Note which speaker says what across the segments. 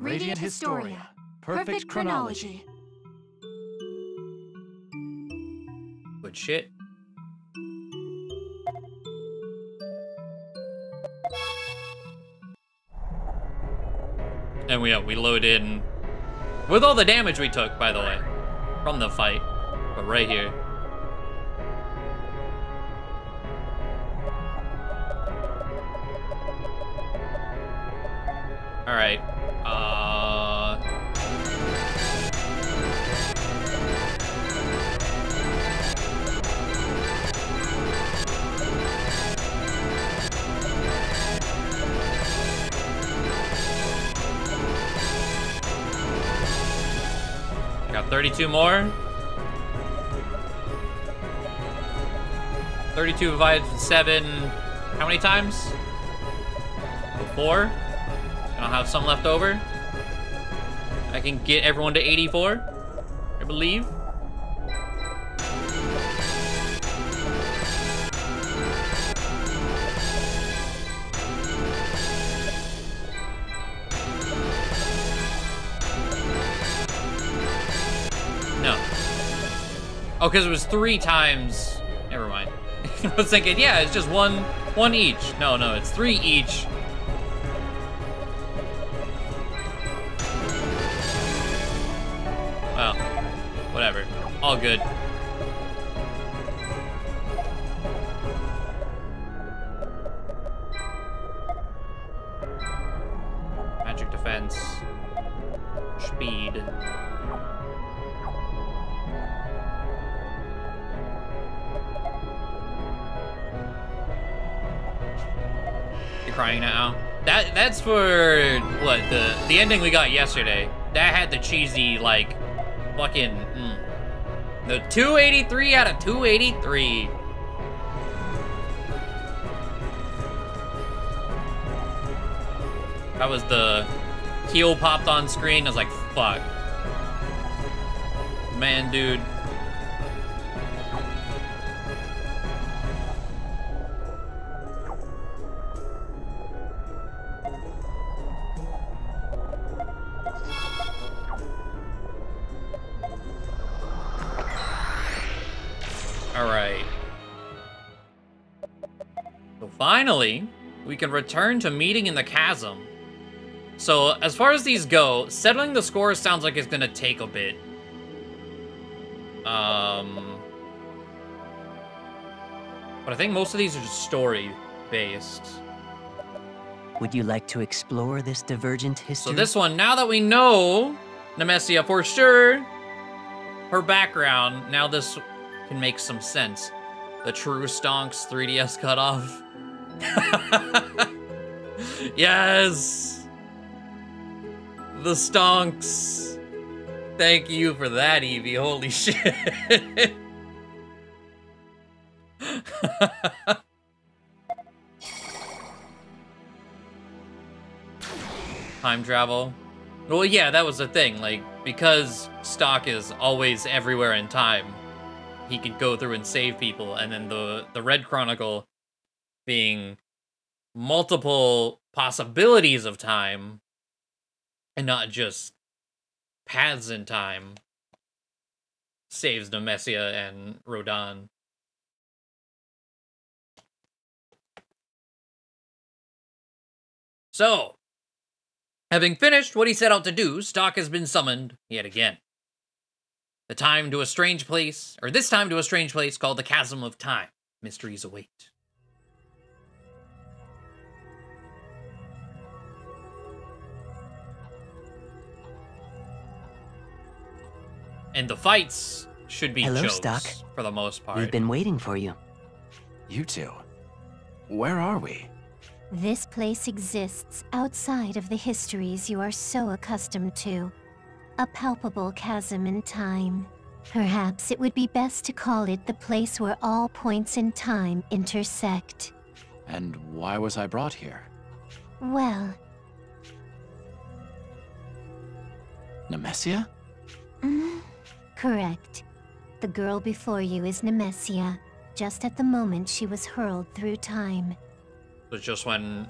Speaker 1: Radiant Historia. Perfect chronology.
Speaker 2: Good shit. And we, uh, we load in with all the damage we took, by the way, from the fight. But right here. 32 more. 32 divided by 7. How many times? Four. And I'll have some left over. I can get everyone to 84, I believe. Oh, because it was three times. Never mind. I was thinking, yeah, it's just one, one each. No, no, it's three each. Ending we got yesterday. That had the cheesy like fucking mm. the 283 out of 283. That was the heel popped on screen. I was like, fuck. Man, dude. Can return to meeting in the chasm. So as far as these go, settling the score sounds like it's gonna take a bit. Um, but I think most of these are just story based.
Speaker 3: Would you like to explore this divergent history?
Speaker 2: So this one, now that we know Nemesia for sure, her background, now this can make some sense. The true Stonks 3DS cutoff. yes! The Stonks. Thank you for that, Evie. Holy shit. Time travel. Well, yeah, that was the thing. Like, because Stocke is always everywhere in time, he could go through and save people, and then the the Red Chronicle being multiple possibilities of time and not just paths in time saves Nemesia and Rodan. So, having finished what he set out to do, Stocke has been summoned yet again. The time to a strange place, or this time to a strange place called the Chasm of Time. Mysteries await. And the fights should be
Speaker 3: Hello,
Speaker 2: jokes
Speaker 3: Stocke.
Speaker 2: for the most part.
Speaker 3: We've been waiting for you.
Speaker 1: You two. Where are we?
Speaker 4: This place exists outside of the histories you are so accustomed to. A palpable chasm in time. Perhaps it would be best to call it the place where all points in time intersect.
Speaker 1: And why was I brought here?
Speaker 4: Well,
Speaker 1: Nemesia?
Speaker 4: mm, correct. The girl before you is Nemesia, just at the moment she was hurled through time.
Speaker 2: It was just when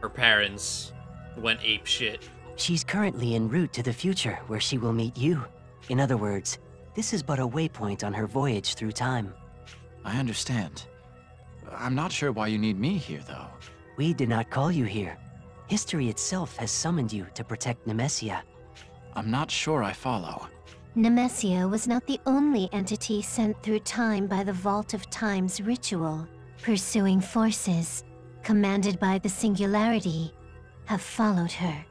Speaker 2: her parents went ape shit.
Speaker 3: She's currently en route to the future where she will meet you. In other words, this is but a waypoint on her voyage through time.
Speaker 1: I understand. I'm not sure why you need me here, though.
Speaker 3: We did not call you here. History itself has summoned you to protect Nemesia.
Speaker 1: I'm not sure I follow.
Speaker 4: Nemesia was not the only entity sent through time by the Vault of Time's ritual. Pursuing forces, commanded by the Singularity, have followed her.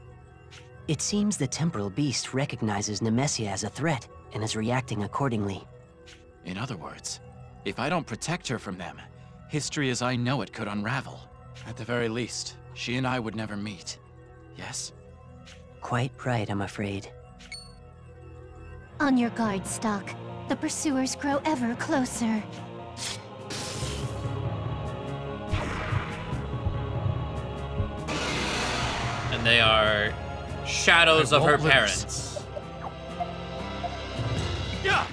Speaker 3: It seems the Temporal Beast recognizes Nemesia as a threat and is reacting accordingly.
Speaker 1: In other words, if I don't protect her from them, history as I know it could unravel. At the very least, she and I would never meet. Yes?
Speaker 3: Quite right, I'm afraid.
Speaker 4: On your guard, Stocke. The pursuers grow ever closer.
Speaker 2: And they are shadows of her
Speaker 1: lose.
Speaker 2: parents.
Speaker 1: Yeah!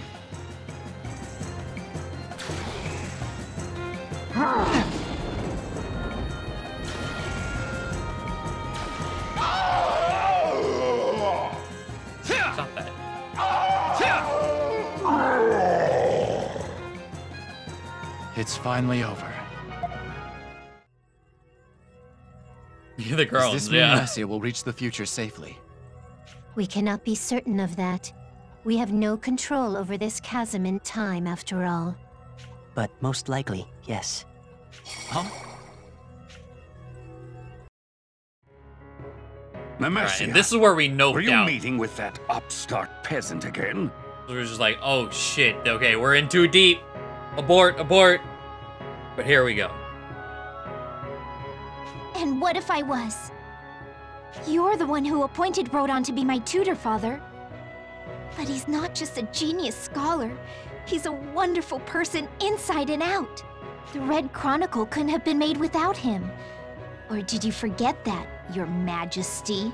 Speaker 2: Stop that.
Speaker 1: It's finally over.
Speaker 2: the
Speaker 1: Does this mean
Speaker 2: yeah.
Speaker 1: Nemesia will reach the future safely?
Speaker 4: We cannot be certain of that. We have no control over this chasm in time, after all.
Speaker 3: But most likely, yes.
Speaker 1: Huh?
Speaker 5: Nemesia,
Speaker 2: and this is where we
Speaker 5: were
Speaker 2: noped
Speaker 5: you
Speaker 2: out.
Speaker 5: meeting with that upstart peasant again?
Speaker 2: We were just like, oh shit, okay, we're in too deep. Abort, abort. But here we go.
Speaker 6: And what if I was? You're the one who appointed Rodon to be my tutor, father. But he's not just a genius scholar. He's a wonderful person inside and out. The Red Chronicle couldn't have been made without him. Or did you forget that, your majesty?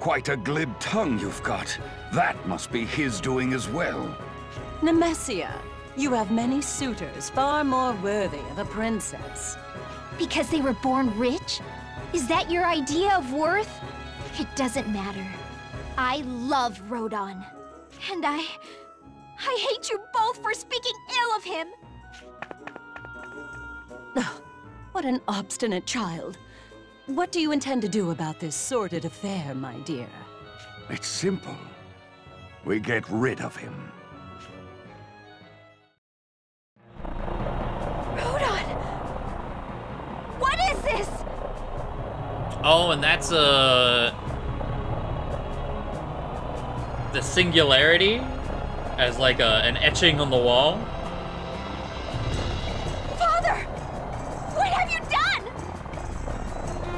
Speaker 5: Quite a glib tongue you've got. That must be his doing as well.
Speaker 7: Nemesia, you have many suitors far more worthy of a princess.
Speaker 6: Because they were born rich? Is that your idea of worth? It doesn't matter. I love Rodon. And I... I hate you both for speaking ill of him!
Speaker 7: Oh, Ugh, what an obstinate child. What do you intend to do about this sordid affair, my dear?
Speaker 5: It's simple. We get rid of him.
Speaker 6: Rodon! What is this?
Speaker 2: Oh, and that's uh the singularity as like a an etching on the wall.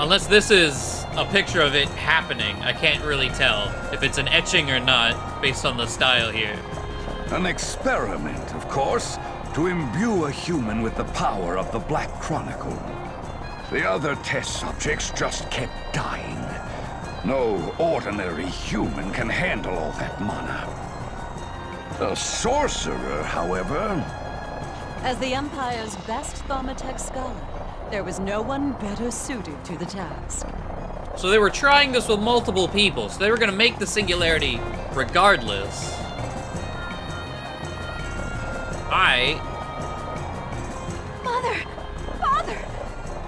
Speaker 2: Unless this is a picture of it happening, I can't really tell if it's an etching or not based on the style here.
Speaker 5: An experiment, of course, to imbue a human with the power of the Black Chronicle. The other test subjects just kept dying. No ordinary human can handle all that mana. A sorcerer, however,
Speaker 7: As the Empire's best Thaumatech scholar, there was no one better suited to the task.
Speaker 2: So they were trying this with multiple people, so they were gonna make the singularity regardless. I
Speaker 6: Mother! Father!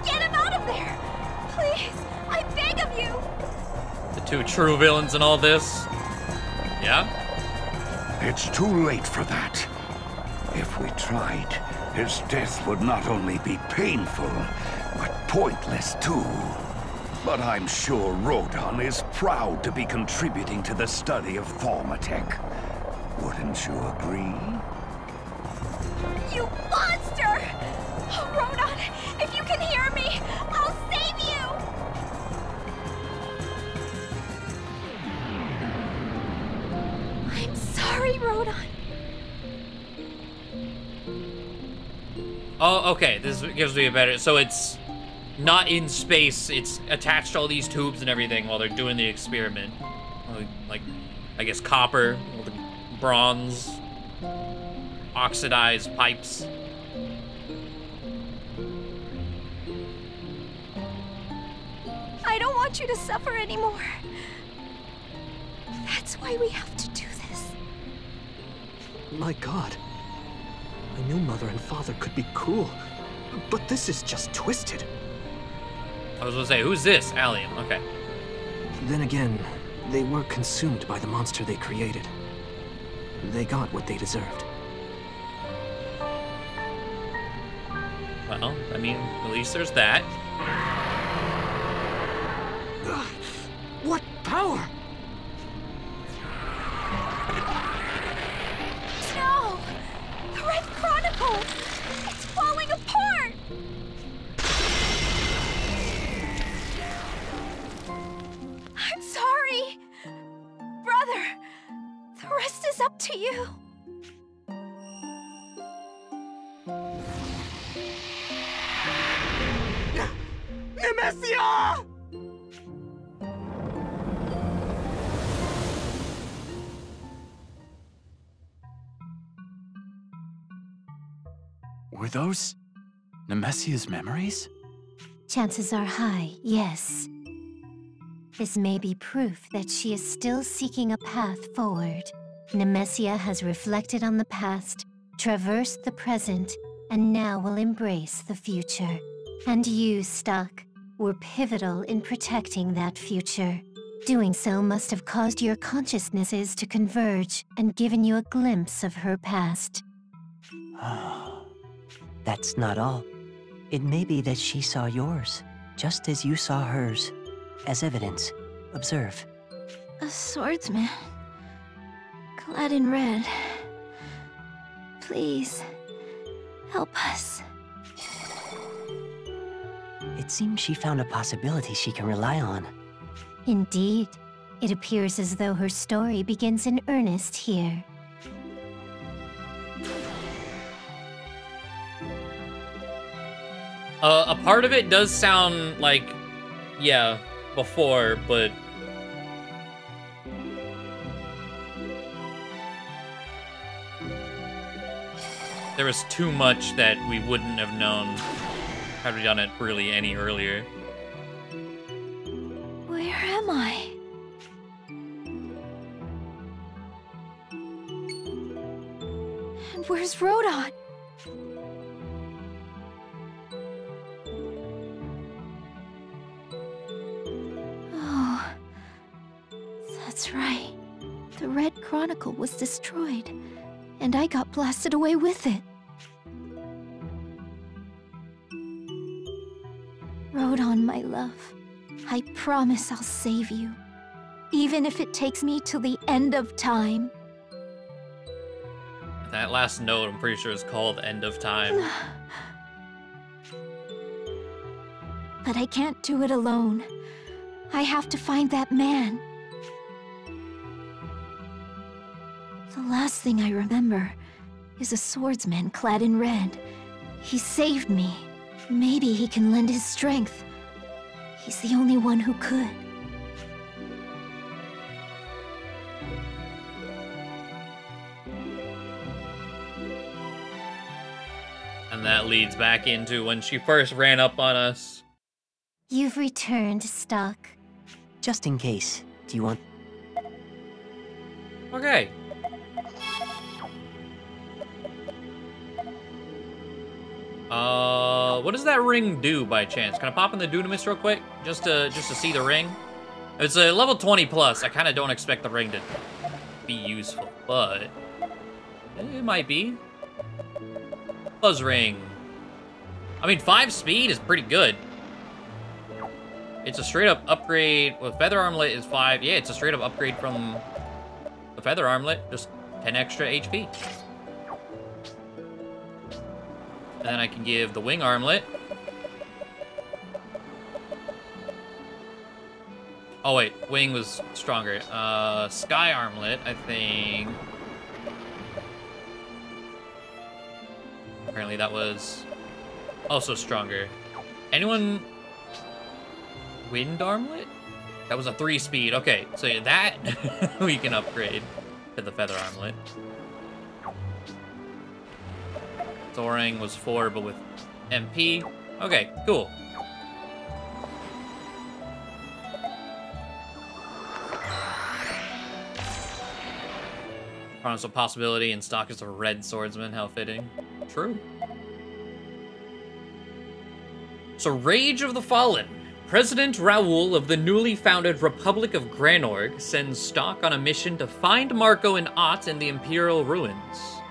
Speaker 6: Get him out of there! Please! I beg of you!
Speaker 2: the two true villains in all this. Yeah?
Speaker 5: it's too late for that. If we tried, his death would not only be painful, but pointless too. But I'm sure Rodan is proud to be contributing to the study of Thaumatech. Wouldn't you agree?
Speaker 6: You monster! Oh, Rodon, if you can hear me, I'll save you! I'm sorry, Rodon.
Speaker 2: Oh, okay. This gives me a better. So it's not in space. It's attached to all these tubes and everything while they're doing the experiment. Like, like I guess copper, all the bronze, oxidized pipes.
Speaker 6: I don't want you to suffer anymore. That's why we have to do this.
Speaker 8: My god. I knew mother and father could be cruel, but this is just twisted.
Speaker 2: I was gonna say, who's this? Alien. Okay.
Speaker 8: Then again, they were consumed by the monster they created. They got what they deserved.
Speaker 2: Well, I mean, at least there's that.
Speaker 8: What power?
Speaker 6: Red Chronicle! It's falling apart! I'm sorry! Brother, the rest is up to you.
Speaker 8: Nemesia!
Speaker 1: Were those Nemesia's memories?
Speaker 4: Chances are high, yes. This may be proof that she is still seeking a path forward. Nemesia has reflected on the past, traversed the present, and now will embrace the future. And you, Stocke, were pivotal in protecting that future. Doing so must have caused your consciousnesses to converge and given you a glimpse of her past. Ah.
Speaker 3: That's not all. It may be that she saw yours, just as you saw hers. As evidence, observe.
Speaker 6: A swordsman. Clad in red. Please, help us.
Speaker 3: It seems she found a possibility she can rely on.
Speaker 4: Indeed, it appears as though her story begins in earnest here.
Speaker 2: Uh, a part of it does sound like, yeah, before, but there was too much that we wouldn't have known had we done it really any earlier.
Speaker 6: Where am I? And where's Rodon? That's right. The Red Chronicle was destroyed, and I got blasted away with it. Rodon, my love, I promise I'll save you, even if it takes me till the end of time.
Speaker 2: That last note, I'm pretty sure, is called End of Time.
Speaker 6: But I can't do it alone. I have to find that man. The last thing I remember is a swordsman clad in red. He saved me. Maybe he can lend his strength. He's the only one who could.
Speaker 2: And that leads back into when she first ran up on us.
Speaker 4: You've returned, Stocke.
Speaker 3: Just in case, do you want...
Speaker 2: Okay. Uh, what does that ring do by chance? Can I pop in the Dunamis real quick? Just to, just to see the ring? It's a level 20 plus. I kind of don't expect the ring to be useful, but it might be. Buzz ring. I mean, 5 speed is pretty good. It's a straight up upgrade. With Feather Armlet is 5. Yeah, it's a straight up upgrade from the Feather Armlet. Just 10 extra HP. And then I can give the Wing Armlet. Oh wait, Wing was stronger. Uh, Sky Armlet, I think. Apparently that was also stronger. Anyone Wind Armlet? That was a three speed. Okay, so that we can upgrade to the Feather Armlet. Soaring was four, but with MP. Okay, cool. Promise of possibility and Stocke is a red swordsman. How fitting. True. So, Rage of the Fallen. President Raoul of the newly founded Republic of Granorg sends Stocke on a mission to find Marco and Aht in the Imperial ruins.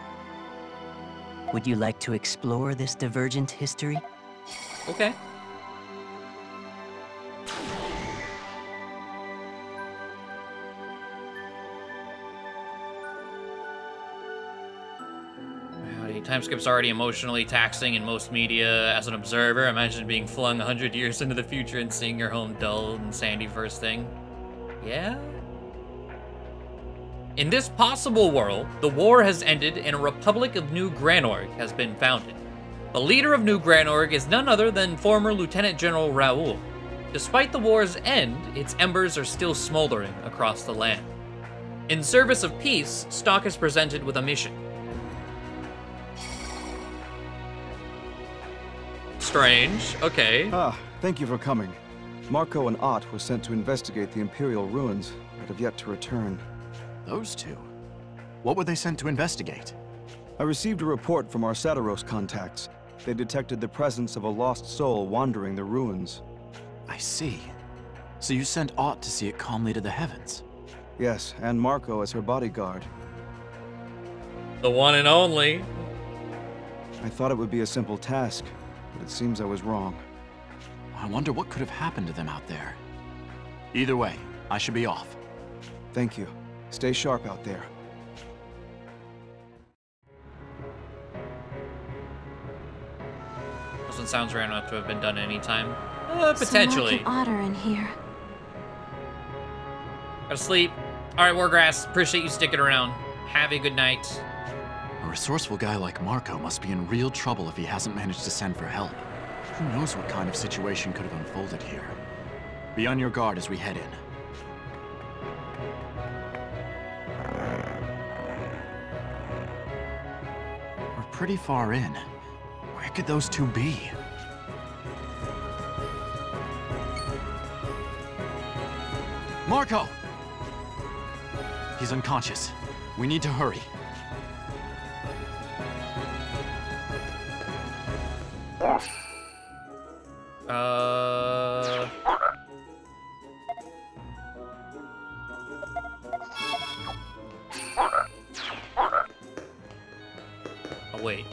Speaker 3: Would you like to explore this divergent history?
Speaker 2: Okay. Howdy. Time skip's already emotionally taxing in most media. As an observer, imagine being flung 100 years into the future and seeing your home dull and sandy first thing. Yeah? In this possible world, the war has ended and a Republic of New Granorg has been founded. The leader of New Granorg is none other than former Lieutenant General Raoul. Despite the war's end, its embers are still smoldering across the land. In service of peace, Stocke is presented with a mission. Strange. Okay.
Speaker 9: Ah, thank you for coming. Marco and Aht were sent to investigate the Imperial ruins, but have yet to return.
Speaker 1: Those two? What were they sent to investigate?
Speaker 9: I received a report from our Satiros contacts. They detected the presence of a lost soul wandering the ruins.
Speaker 1: I see. So you sent Aht to see it calmly to the heavens?
Speaker 9: Yes, and Marco as her bodyguard.
Speaker 2: The one and only.
Speaker 9: I thought it would be a simple task, but it seems I was wrong.
Speaker 1: I wonder what could have happened to them out there. Either way, I should be off.
Speaker 9: Thank you. Stay sharp out there.
Speaker 2: This one sounds rare enough to have been done anytime. Uh,
Speaker 6: So Mark
Speaker 2: potentially.
Speaker 6: and Otter in here.
Speaker 2: Gotta sleep. Alright, Wargrass, appreciate you sticking around. Have a good night.
Speaker 1: A resourceful guy like Marco must be in real trouble if he hasn't managed to send for help. Who knows what kind of situation could have unfolded here. Be on your guard as we head in. Pretty far in. Where could those two be? Marco! He's unconscious. We need to hurry.
Speaker 2: Uh. Wait.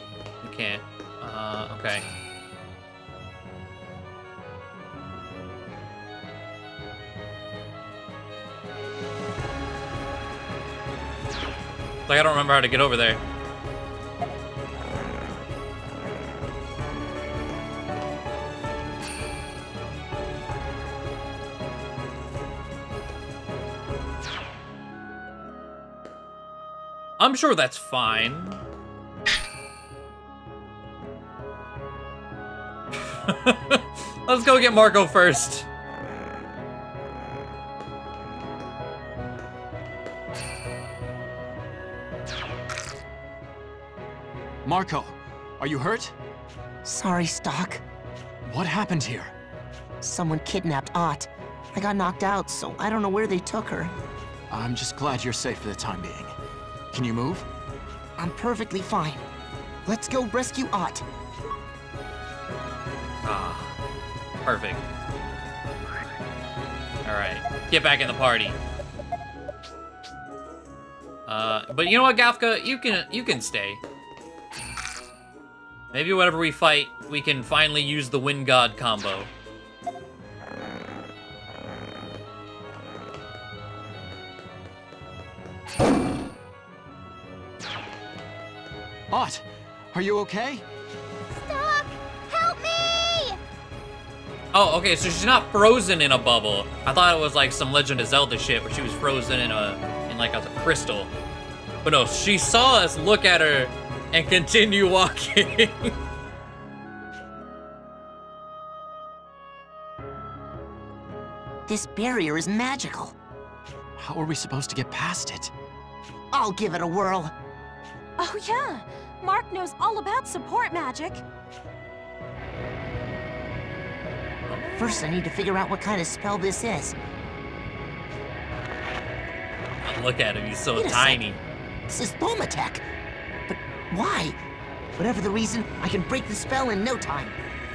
Speaker 2: You can't. Uh, okay. Like, I don't remember how to get over there. I'm sure that's fine. Let's go get Marco first.
Speaker 1: Marco, are you hurt?
Speaker 3: Sorry, Stocke.
Speaker 1: What happened here?
Speaker 3: Someone kidnapped Aht. I got knocked out, so I don't know where they took her.
Speaker 1: I'm just glad you're safe for the time being. Can you move?
Speaker 3: I'm perfectly fine. Let's go rescue
Speaker 2: Aht. Perfect. All right, get back in the party. Uh, but you know what, Gafka, you can you can stay. Maybe whatever we fight, we can finally use the Wind God combo.
Speaker 1: Aht, are you okay?
Speaker 2: Oh, okay, so she's not frozen in a bubble. I thought it was like some Legend of Zelda shit where she was frozen in a in like a crystal. But no, she saw us look at her and continue walking.
Speaker 3: This barrier is magical.
Speaker 1: How are we supposed to get past it?
Speaker 3: I'll give it a whirl.
Speaker 6: Oh yeah, Mark knows all about support magic.
Speaker 3: First, I need to figure out what kind of spell this is.
Speaker 2: look at him, he's so
Speaker 3: Wait a
Speaker 2: tiny.
Speaker 10: This is Thaumatech. But why? Whatever the reason, I can break the spell in no time.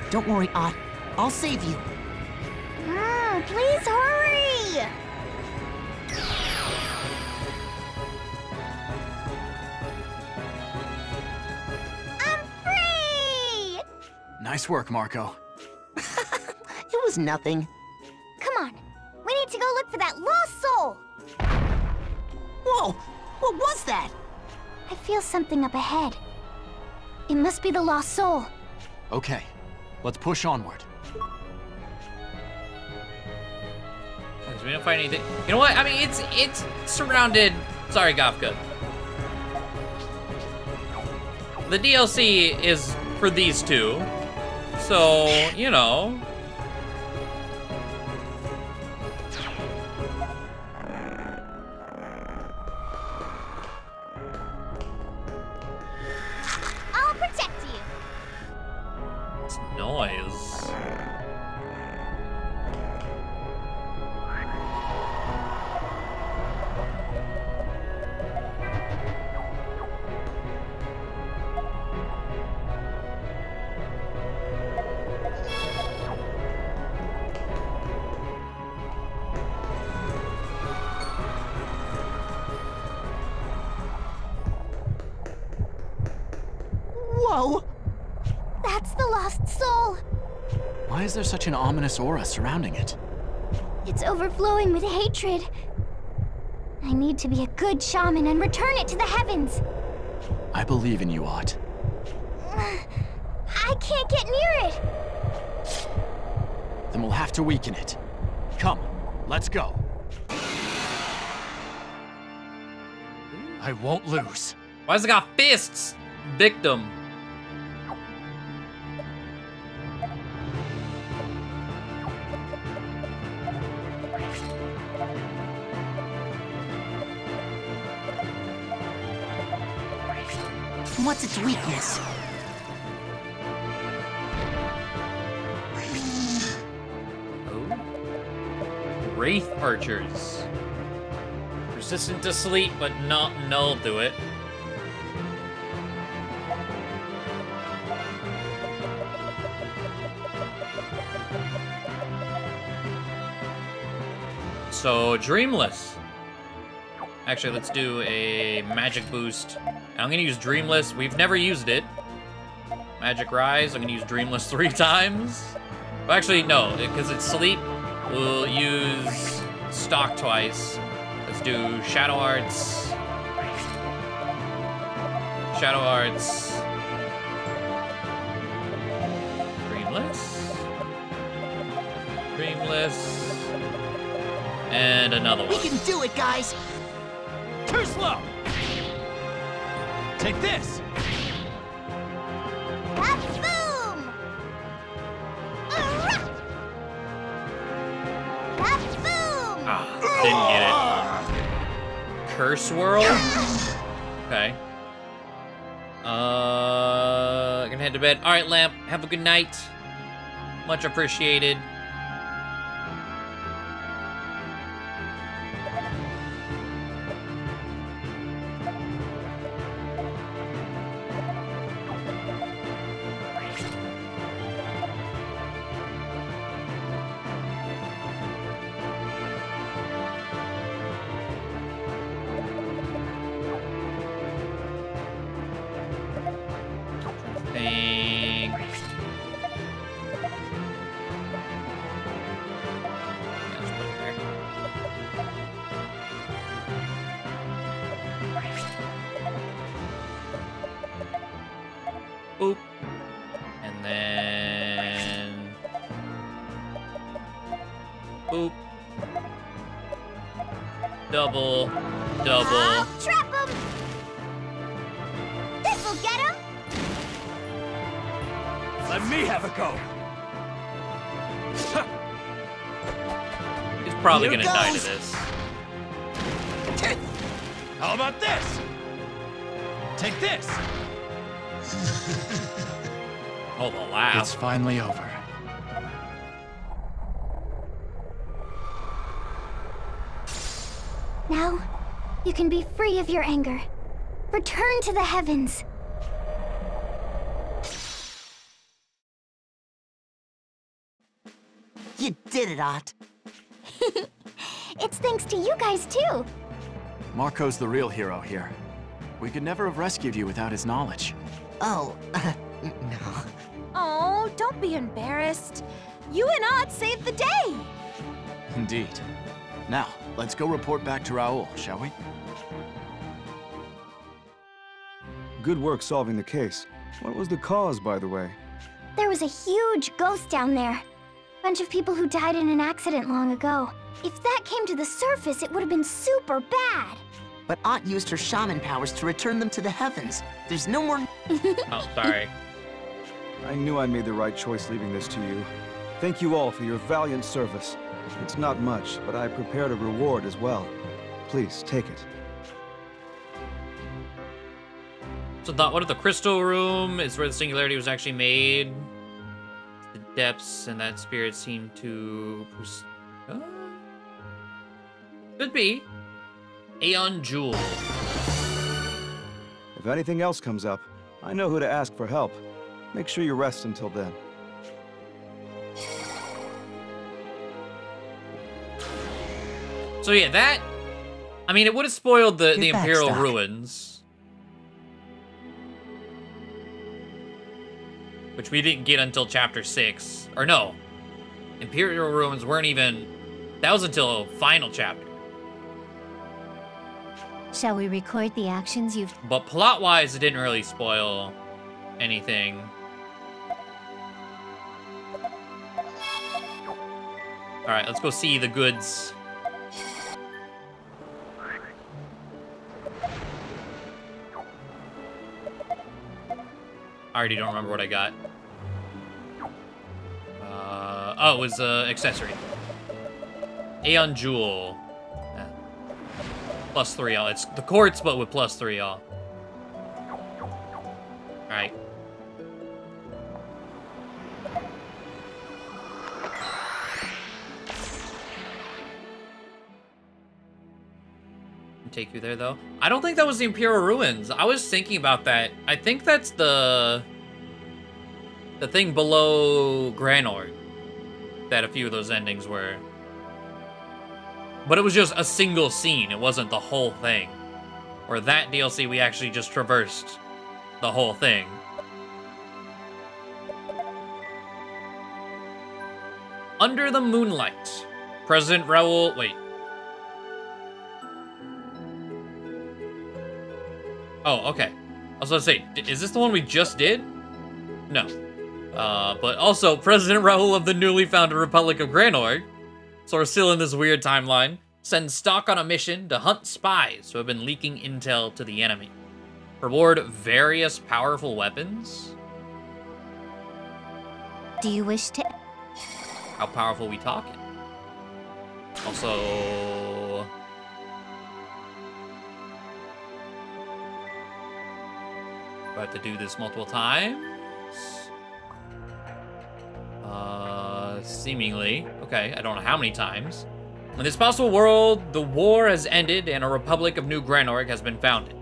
Speaker 10: Don't worry, Aht. I'll save you.
Speaker 6: Mm, please hurry! I'm free!
Speaker 1: Nice work, Marco.
Speaker 10: It was nothing.
Speaker 6: Come on, we need to go look for that lost soul.
Speaker 10: Whoa! What was that?
Speaker 6: I feel something up ahead. It must be the lost soul.
Speaker 1: Okay, let's push onward.
Speaker 2: We don't find anything. You know what? I mean, it's it's surrounded. Sorry, Gafka. The DLC is for these two, so you know. Noise.
Speaker 1: Why is there such an ominous aura surrounding it?
Speaker 6: It's overflowing with hatred. I need to be a good shaman and return it to the heavens.
Speaker 1: I believe in you, Aht.
Speaker 6: I can't get near it.
Speaker 1: Then we'll have to weaken it. Come, let's go. I won't lose.
Speaker 2: Why's it got fists? Victim.
Speaker 10: Its weakness?
Speaker 2: Oh. Wraith archers. Resistant to sleep, but not null to it. So, Dreamless. Actually, let's do a magic boost. I'm gonna use Dreamless. We've never used it. Magic Rise. I'm gonna use Dreamless three times. Well, actually, no, because it's sleep. We'll use Stocke twice. Let's do Shadow Arts. Shadow Arts. Dreamless. Dreamless. And another one.
Speaker 10: We can do it, guys!
Speaker 1: Too slow! Take this!
Speaker 6: Boom! Boom!
Speaker 2: Ah, didn't get it. Curse Whirl? Okay. Uh, gonna head to bed. All right, Lamp. Have a good night. Much appreciated.
Speaker 6: Heavens.
Speaker 10: You did it, Aht.
Speaker 6: It's thanks to you guys, too.
Speaker 1: Marco's the real hero here. We could never have rescued you without his knowledge.
Speaker 10: Oh, no.
Speaker 11: Oh, don't be embarrassed. You and Aht saved the day.
Speaker 1: Indeed. Now, let's go report back to Raoul, shall we?
Speaker 9: Good work solving the case. What was the cause, by the way?
Speaker 6: There was a huge ghost down there. Bunch of people who died in an accident long ago. If that came to the surface, it would have been super bad.
Speaker 10: But Aht used her shaman powers to return them to the heavens. There's no more...
Speaker 2: Oh, sorry.
Speaker 9: I knew I made the right choice leaving this to you. Thank you all for your valiant service. It's not much, but I prepared a reward as well. Please, take it.
Speaker 2: So not one of the crystal room is where the singularity was actually made. The depths and that spirit seem to. Uh, could be. Aeon Jewel.
Speaker 9: If anything else comes up, I know who to ask for help. Make sure you rest until then.
Speaker 2: So yeah, that. I mean, it would have spoiled the,
Speaker 3: You're
Speaker 2: the Imperial
Speaker 3: Stocke.
Speaker 2: ruins. Which we didn't get until chapter 6. Or no. Imperial ruins weren't even. That was until final chapter.
Speaker 4: Shall we record the actions you've
Speaker 2: But plot wise, it didn't really spoil anything. Alright, let's go see the goods. I already don't remember what I got. Uh, oh, it was uh, accessory. Aeon Jewel. Plus three all. It's the quartz, but with plus three all. Alright. Take you there though. I don't think that was the Imperial Ruins. I was thinking about that. I think that's the the thing below Granorg that a few of those endings were. But it was just a single scene. It wasn't the whole thing. Or that DLC, we actually just traversed the whole thing. Under the Moonlight. President Raoul. Wait. Oh, okay. I was to say, is this the one we just did? No. Uh, but also, President Raoul of the newly founded Republic of Granorg so we're still in this weird timeline. Sends Stocke on a mission to hunt spies who have been leaking intel to the enemy. Reward various powerful weapons.
Speaker 4: do you wish to
Speaker 2: How powerful we talking? Also, have to do this multiple times? Uh, seemingly. Okay, I don't know how many times. In this possible world, the war has ended and a Republic of New Granorg has been founded.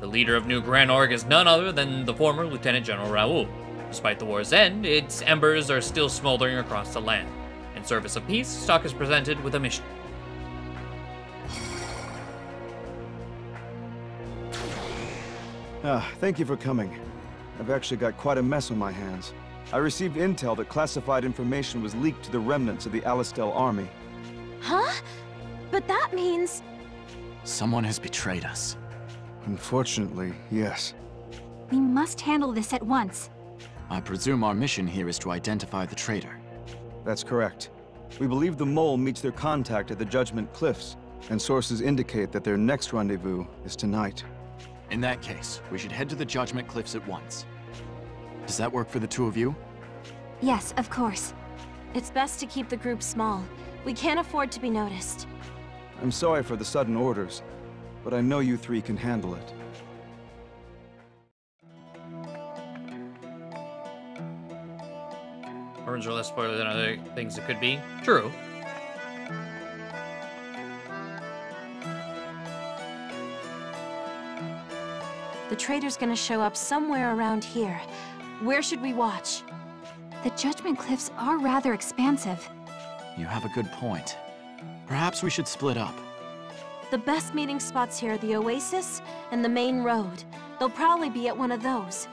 Speaker 2: The leader of New Granorg is none other than the former Lieutenant General Raoul. Despite the war's end, its embers are still smoldering across the land. In service of peace, Stocke is presented with a mission.
Speaker 9: Ah, thank you for coming. I've actually got quite a mess on my hands. I received intel that classified information was leaked to the remnants of the Alistel army.
Speaker 11: Huh? But that means...
Speaker 1: Someone has betrayed us.
Speaker 9: Unfortunately, yes.
Speaker 6: We must handle this at once.
Speaker 1: I presume our mission here is to identify the traitor.
Speaker 9: That's correct. We believe the mole meets their contact at the Judgment Cliffs, and sources indicate that their next rendezvous is tonight.
Speaker 1: In that case, we should head to the Judgment Cliffs at once. Does that work for the two of you?
Speaker 6: Yes, of course.
Speaker 11: It's best to keep the group small. We can't afford to be noticed.
Speaker 9: I'm sorry for the sudden orders, but I know you three can handle it.
Speaker 2: Ruins are less spoiler than other things it could be. True.
Speaker 7: The trader's gonna show up somewhere around here. Where should we watch?
Speaker 11: The Judgment Cliffs are rather expansive.
Speaker 1: You have a good point. Perhaps we should split up.
Speaker 7: The best meeting spots here are the Oasis and the main road. They'll probably be at one of those.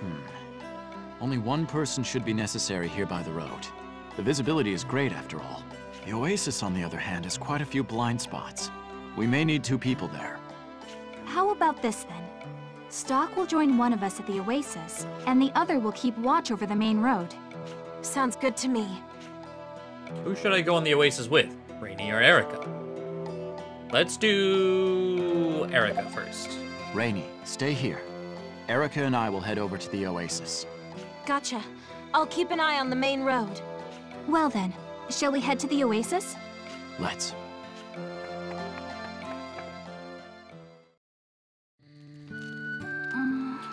Speaker 7: Hmm.
Speaker 1: Only one person should be necessary here by the road. The visibility is great after all. The Oasis, on the other hand, has quite a few blind spots. We may need two people there.
Speaker 11: How about this then? Stocke will join one of us at the Oasis, and the other will keep watch over the main road.
Speaker 7: Sounds good to me.
Speaker 2: Who should I go on the Oasis with? Raynie or Erica? Let's do Erica first.
Speaker 1: Raynie, stay here. Erica and I will head over to the Oasis.
Speaker 7: Gotcha. I'll keep an eye on the main road.
Speaker 11: Well then, shall we head to the Oasis?
Speaker 1: Let's.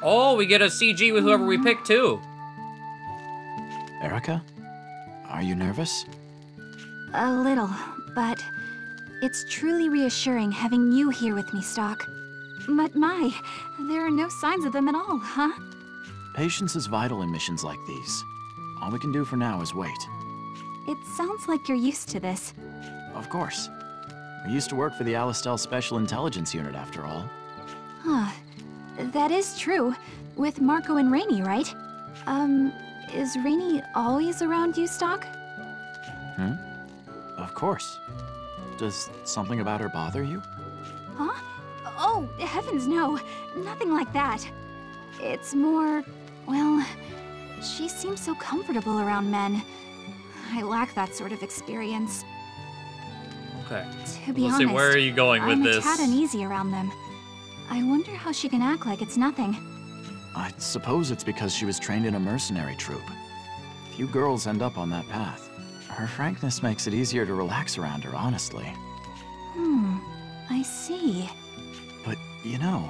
Speaker 2: Oh, we get a CG with whoever we pick too.
Speaker 1: Erica? Are you nervous?
Speaker 11: A little, but it's truly reassuring having you here with me, Stocke. But my, there are no signs of them at all, huh?
Speaker 1: Patience is vital in missions like these. All we can do for now is wait.
Speaker 11: It sounds like you're used to this.
Speaker 1: Of course. We used to work for the Alistel Special Intelligence Unit, after all.
Speaker 11: Huh. That is true. With Marco and Raynie, right? Um, is Raynie always around you, Stocke?
Speaker 1: Hmm? Of course. Does something about her bother you?
Speaker 11: Huh? Oh, heavens no. Nothing like that. It's more, well, she seems so comfortable around men. I lack that sort of experience.
Speaker 2: Okay.
Speaker 11: To be
Speaker 2: Let's
Speaker 11: honest,
Speaker 2: see, where are you going with
Speaker 11: I'm
Speaker 2: this?
Speaker 11: a tad uneasy around them. I wonder how she can act like it's nothing.
Speaker 1: I suppose it's because she was trained in a mercenary troop. Few girls end up on that path. Her frankness makes it easier to relax around her, honestly.
Speaker 11: Hmm, I see.
Speaker 1: But, you know,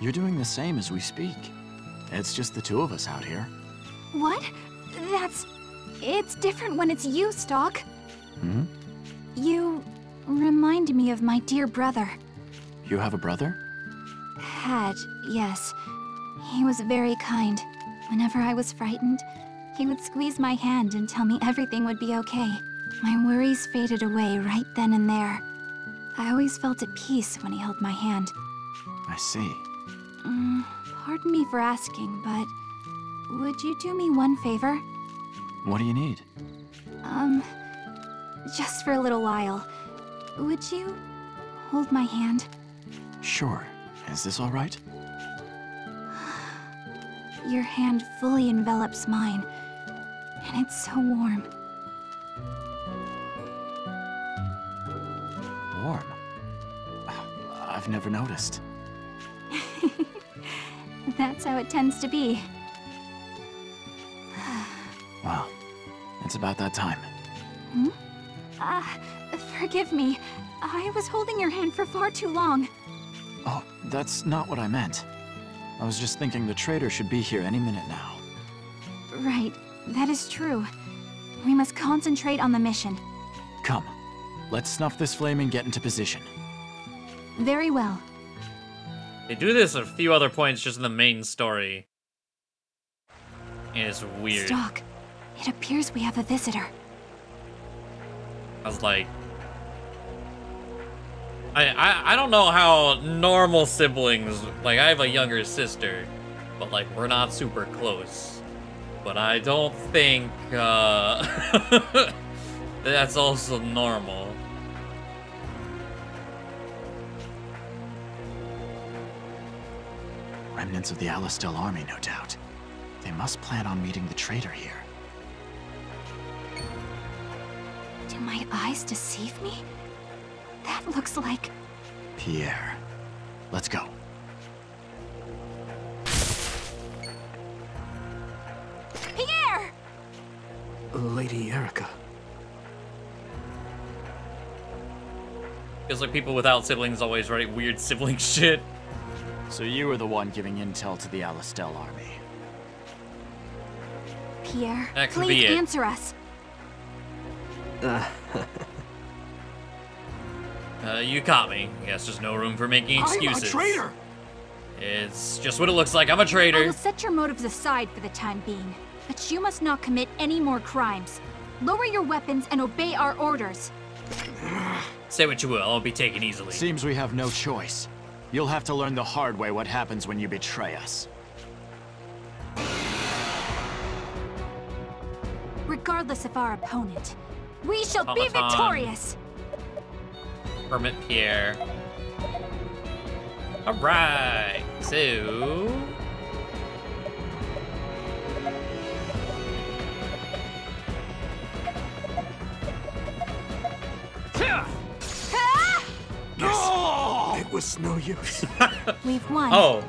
Speaker 1: you're doing the same as we speak. It's just the two of us out here.
Speaker 11: What? That's... It's different when it's you, Stocke.
Speaker 1: Hmm?
Speaker 11: You remind me of my dear brother.
Speaker 1: You have a brother?
Speaker 11: Had, yes. He was very kind. Whenever I was frightened, he would squeeze my hand and tell me everything would be okay. My worries faded away right then and there. I always felt at peace when he held my hand.
Speaker 1: I see.
Speaker 11: Mm, pardon me for asking, but would you do me one favor?
Speaker 1: What do you need?
Speaker 11: Um, just for a little while. Would you hold my hand?
Speaker 1: Sure. Is this all right?
Speaker 11: Your hand fully envelops mine, and it's so warm.
Speaker 1: Warm. I've never noticed.
Speaker 11: That's how it tends to be.
Speaker 1: Well, it's about that time.
Speaker 11: Hmm? Ah, forgive me. I was holding your hand for far too long.
Speaker 1: Oh, that's not what I meant. I was just thinking the trader should be here any minute now.
Speaker 11: Right, that is true. We must concentrate on the mission.
Speaker 1: Come, let's snuff this flame and get into position.
Speaker 11: Very well.
Speaker 2: They do this a few other points just in the main story. It's weird.
Speaker 11: Stocke, it appears we have a visitor.
Speaker 2: I was like, I, I I don't know how normal siblings like I have a younger sister, but like we're not super close. But I don't think uh, that's also normal.
Speaker 1: Remnants of the Alistel army, no doubt. They must plan on meeting the traitor here.
Speaker 11: Do my eyes deceive me? That looks like...
Speaker 1: Pierre. Let's go.
Speaker 11: Pierre!
Speaker 8: Lady Erica.
Speaker 2: Feels like people without siblings always write weird sibling shit.
Speaker 1: So you were the one giving intel to the Alistel army.
Speaker 11: Pierre, please answer us.
Speaker 8: Uh,
Speaker 2: Uh, you caught me. Yes, there's no room for making excuses.
Speaker 8: I'm a traitor!
Speaker 2: It's just what it looks like. I'm a traitor.
Speaker 11: will set your motives aside for the time being, but you must not commit any more crimes. Lower your weapons and obey our orders.
Speaker 2: Say what you will, I won't be taken easily.
Speaker 1: Seems we have no choice. You'll have to learn the hard way what happens when you betray us.
Speaker 11: Regardless of our opponent, we shall be victorious!
Speaker 2: Hermit Pierre. Alright, so...
Speaker 8: Yes. Ah! It was no use.
Speaker 11: We've won.
Speaker 2: Oh.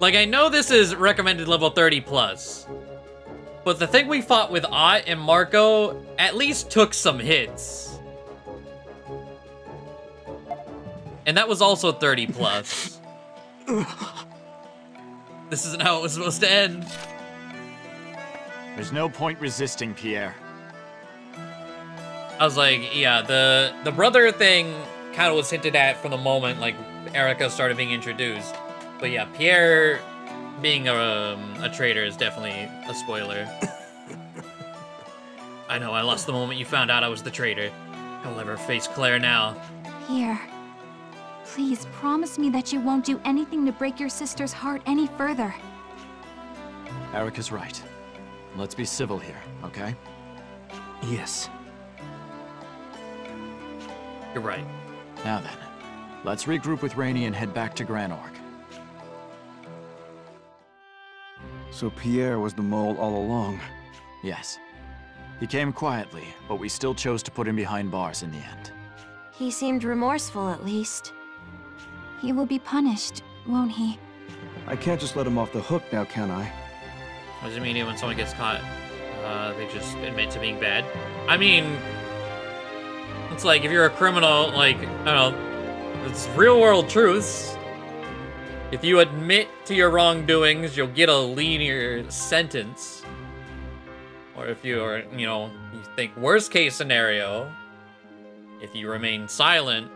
Speaker 2: Like, I know this is recommended level 30 plus, but the thing we fought with Aht and Marco at least took some hits. And that was also 30 plus. this isn't how it was supposed to end.
Speaker 1: There's no point resisting, Pierre.
Speaker 2: I was like, yeah, the the brother thing kind of was hinted at from the moment like Erica started being introduced. But yeah, Pierre being a, um, a traitor is definitely a spoiler. I know, I lost the moment you found out I was the traitor. I'll never face Claire now.
Speaker 11: Here. Please promise me that you won't do anything to break your sister's heart any further.
Speaker 1: Erica's right. Let's be civil here, okay?
Speaker 8: Yes.
Speaker 2: You're right.
Speaker 1: Now then, let's regroup with Raynie and head back to Granorg.
Speaker 9: So Pierre was the mole all along.
Speaker 1: Yes. He came quietly, but we still chose to put him behind bars in the end.
Speaker 6: He seemed remorseful, at least.
Speaker 11: He will be punished, won't he?
Speaker 9: I can't just let him off the hook now, can I?
Speaker 2: What does it mean when someone gets caught? Uh, they just admit to being bad? I mean, it's like if you're a criminal, like, I don't know, it's real world truths. If you admit to your wrongdoings, you'll get a linear sentence. Or if you're, you know, you think worst case scenario, if you remain silent,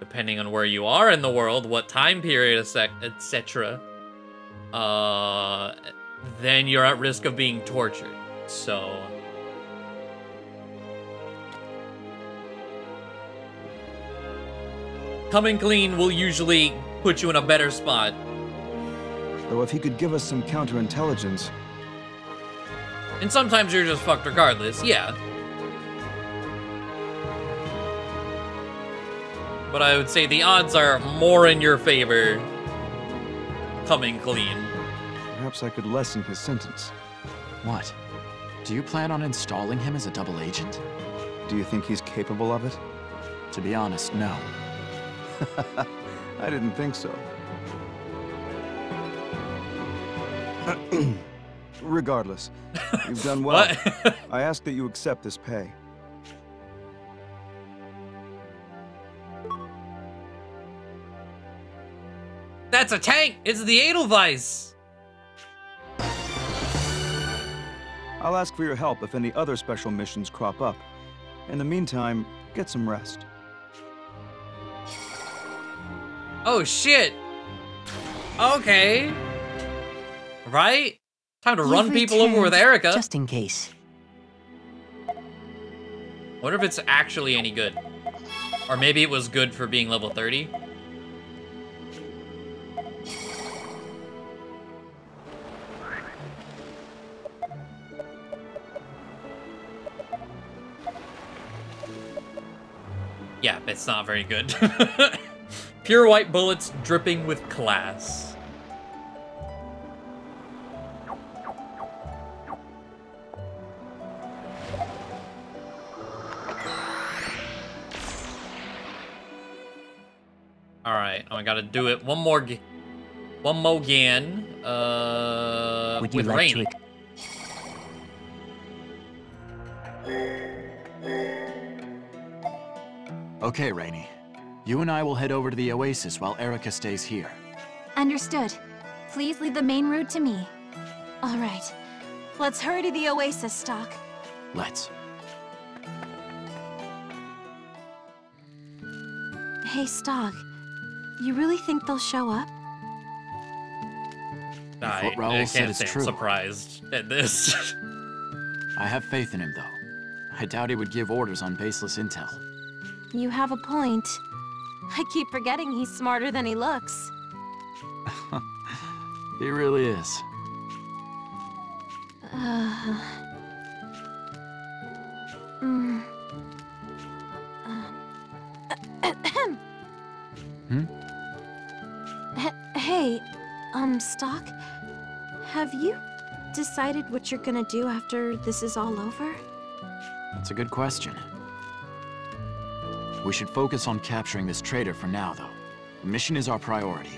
Speaker 2: depending on where you are in the world, what time period, etc., uh, then you're at risk of being tortured. So. Coming clean will usually put you in a better spot.
Speaker 9: Though if he could give us some counterintelligence,
Speaker 2: And sometimes you're just fucked regardless, yeah. But I would say the odds are more in your favor coming clean.
Speaker 9: perhaps I could lessen his sentence.
Speaker 1: What? Do you plan on installing him as a double agent?
Speaker 9: Do you think he's capable of it?
Speaker 1: To be honest, no.
Speaker 9: I didn't think so. Regardless, you've done well. I ask that you accept this pay.
Speaker 2: That's a tank! It's the Edelweiss!
Speaker 9: I'll ask for your help if any other special missions crop up. In the meantime, get some rest.
Speaker 2: Oh shit! Okay. Right? Time to
Speaker 3: You've
Speaker 2: run people over with Erica.
Speaker 3: Just in case.
Speaker 2: Wonder if it's actually any good. Or maybe it was good for being level 30. Yeah, it's not very good. Pure white bullets dripping with class. All right, I gotta do it one more, g- one more again. Uh,
Speaker 3: Would you
Speaker 2: with
Speaker 3: like
Speaker 2: Raynie.
Speaker 3: to?
Speaker 1: Okay, Raynie. You and I will head over to the Oasis while Erica stays here.
Speaker 11: Understood. Please leave the main route to me. All right. Let's hurry to the Oasis, Stocke.
Speaker 1: Let's.
Speaker 12: Hey, Stocke. You really think they'll show up?
Speaker 2: I,
Speaker 1: what Raul
Speaker 2: I
Speaker 1: said
Speaker 2: can't
Speaker 1: is
Speaker 2: say I'm surprised at this.
Speaker 1: I have faith in him, though. I doubt he would give orders on baseless intel.
Speaker 12: You have a point. I keep forgetting he's smarter than he looks.
Speaker 1: He really is.
Speaker 12: Uh, mm. Uh,
Speaker 1: Hmm?
Speaker 12: H- hey, um, Stocke, have you decided what you're gonna do after this is all over?
Speaker 1: That's a good question. We should focus on capturing this traitor for now, though. The mission is our priority.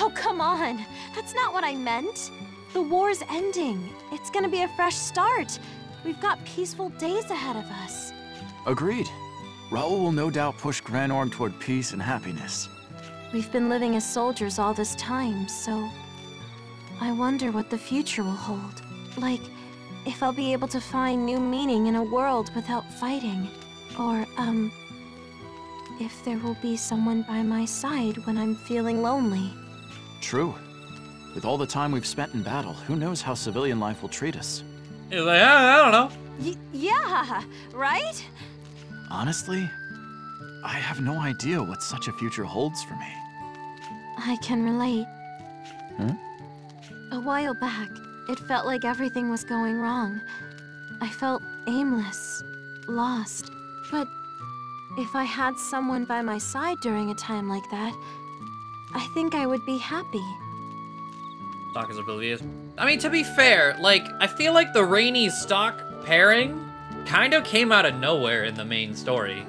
Speaker 12: Oh, come on! That's not what I meant! The war's ending. It's gonna be a fresh start. We've got peaceful days ahead of us.
Speaker 1: Agreed. Raul will no doubt push Granorg toward peace and happiness.
Speaker 12: We've been living as soldiers all this time, so... I wonder what the future will hold. Like, if I'll be able to find new meaning in a world without fighting. Or, um... If there will be someone by my side when I'm feeling lonely.
Speaker 1: True. With all the time we've spent in battle, who knows how civilian life will treat us?
Speaker 2: He's like, I, I don't know.
Speaker 12: Y yeah, right?
Speaker 1: Honestly, I have no idea what such a future holds for me.
Speaker 12: I can relate.
Speaker 1: Hmm?
Speaker 12: A while back, it felt like everything was going wrong. I felt aimless, lost. But if I had someone by my side during a time like that, I think I would be happy.
Speaker 2: Ability is. I mean, to be fair, like, I feel like the Raynie Stocke pairing kind of came out of nowhere in the main story.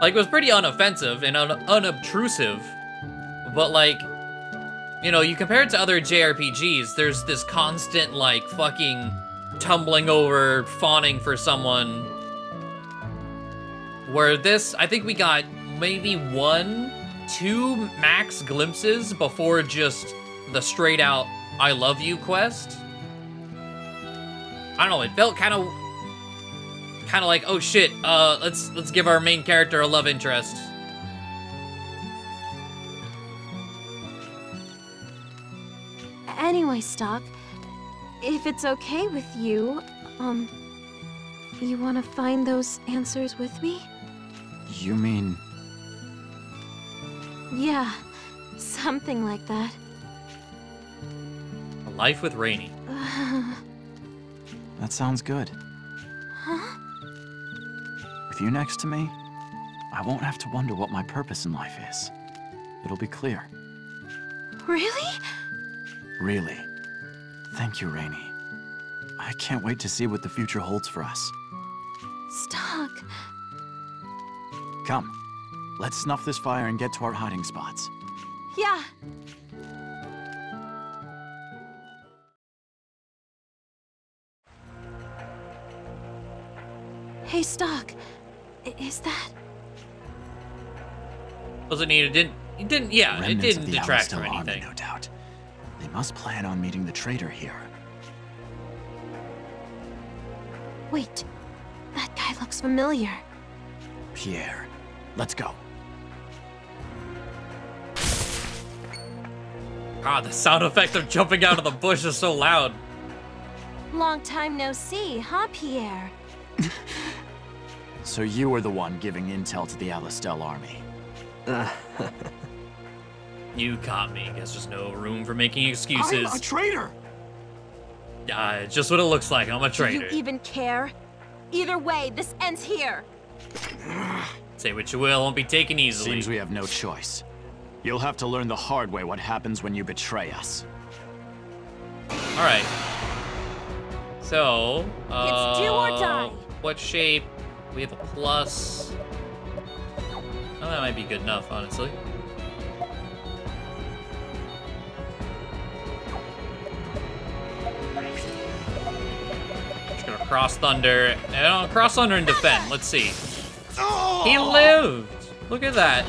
Speaker 2: Like, it was pretty unoffensive and un unobtrusive, but like, you know, you compare it to other JRPGs, there's this constant, like, fucking tumbling over, fawning for someone. Where this, I think we got maybe one, two max glimpses before just the straight out I love you quest. I don't know, it felt kind of kind of like, oh shit, uh let's let's give our main character a love interest.
Speaker 12: Anyway, Stocke, if it's okay with you, um, you want to find those answers with me?
Speaker 1: You mean...
Speaker 12: Yeah, something like that.
Speaker 2: A life with Raynie.
Speaker 1: That sounds good.
Speaker 12: huh?
Speaker 1: With you next to me, I won't have to wonder what my purpose in life is. It'll be clear.
Speaker 12: Really?
Speaker 1: Really. Thank you, Raynie. I can't wait to see what the future holds for us.
Speaker 12: Stocke.
Speaker 1: Come, let's snuff this fire and get to our hiding spots.
Speaker 12: Yeah. Hey, Stocke. Is that...
Speaker 2: Wasn't needed, didn't it didn't yeah, it didn't
Speaker 1: of
Speaker 2: detract
Speaker 1: Alistel
Speaker 2: from
Speaker 1: army,
Speaker 2: anything.
Speaker 1: no doubt. They must plan on meeting the traitor here.
Speaker 12: Wait. That guy looks familiar.
Speaker 1: Pierre, let's go.
Speaker 2: God, the sound effect of jumping out of the bush is so loud.
Speaker 12: Long time no see, huh, Pierre?
Speaker 1: So you were the one giving intel to the Alistel army.
Speaker 2: You caught me. Guess there's no room for making excuses.
Speaker 1: I'm a traitor!
Speaker 2: Uh, just what it looks like. I'm a
Speaker 12: Do
Speaker 2: traitor.
Speaker 12: you even care? Either way, this ends here.
Speaker 2: Say what you will, won't be taken easily.
Speaker 1: Seems we have no choice. You'll have to learn the hard way what happens when you betray us.
Speaker 2: All right. So, uh,
Speaker 12: It's do or die.
Speaker 2: What shape? We have a plus. Oh, that might be good enough, honestly. Just gonna cross thunder. Uh, cross thunder and defend. Let's see. He lived. Look at that.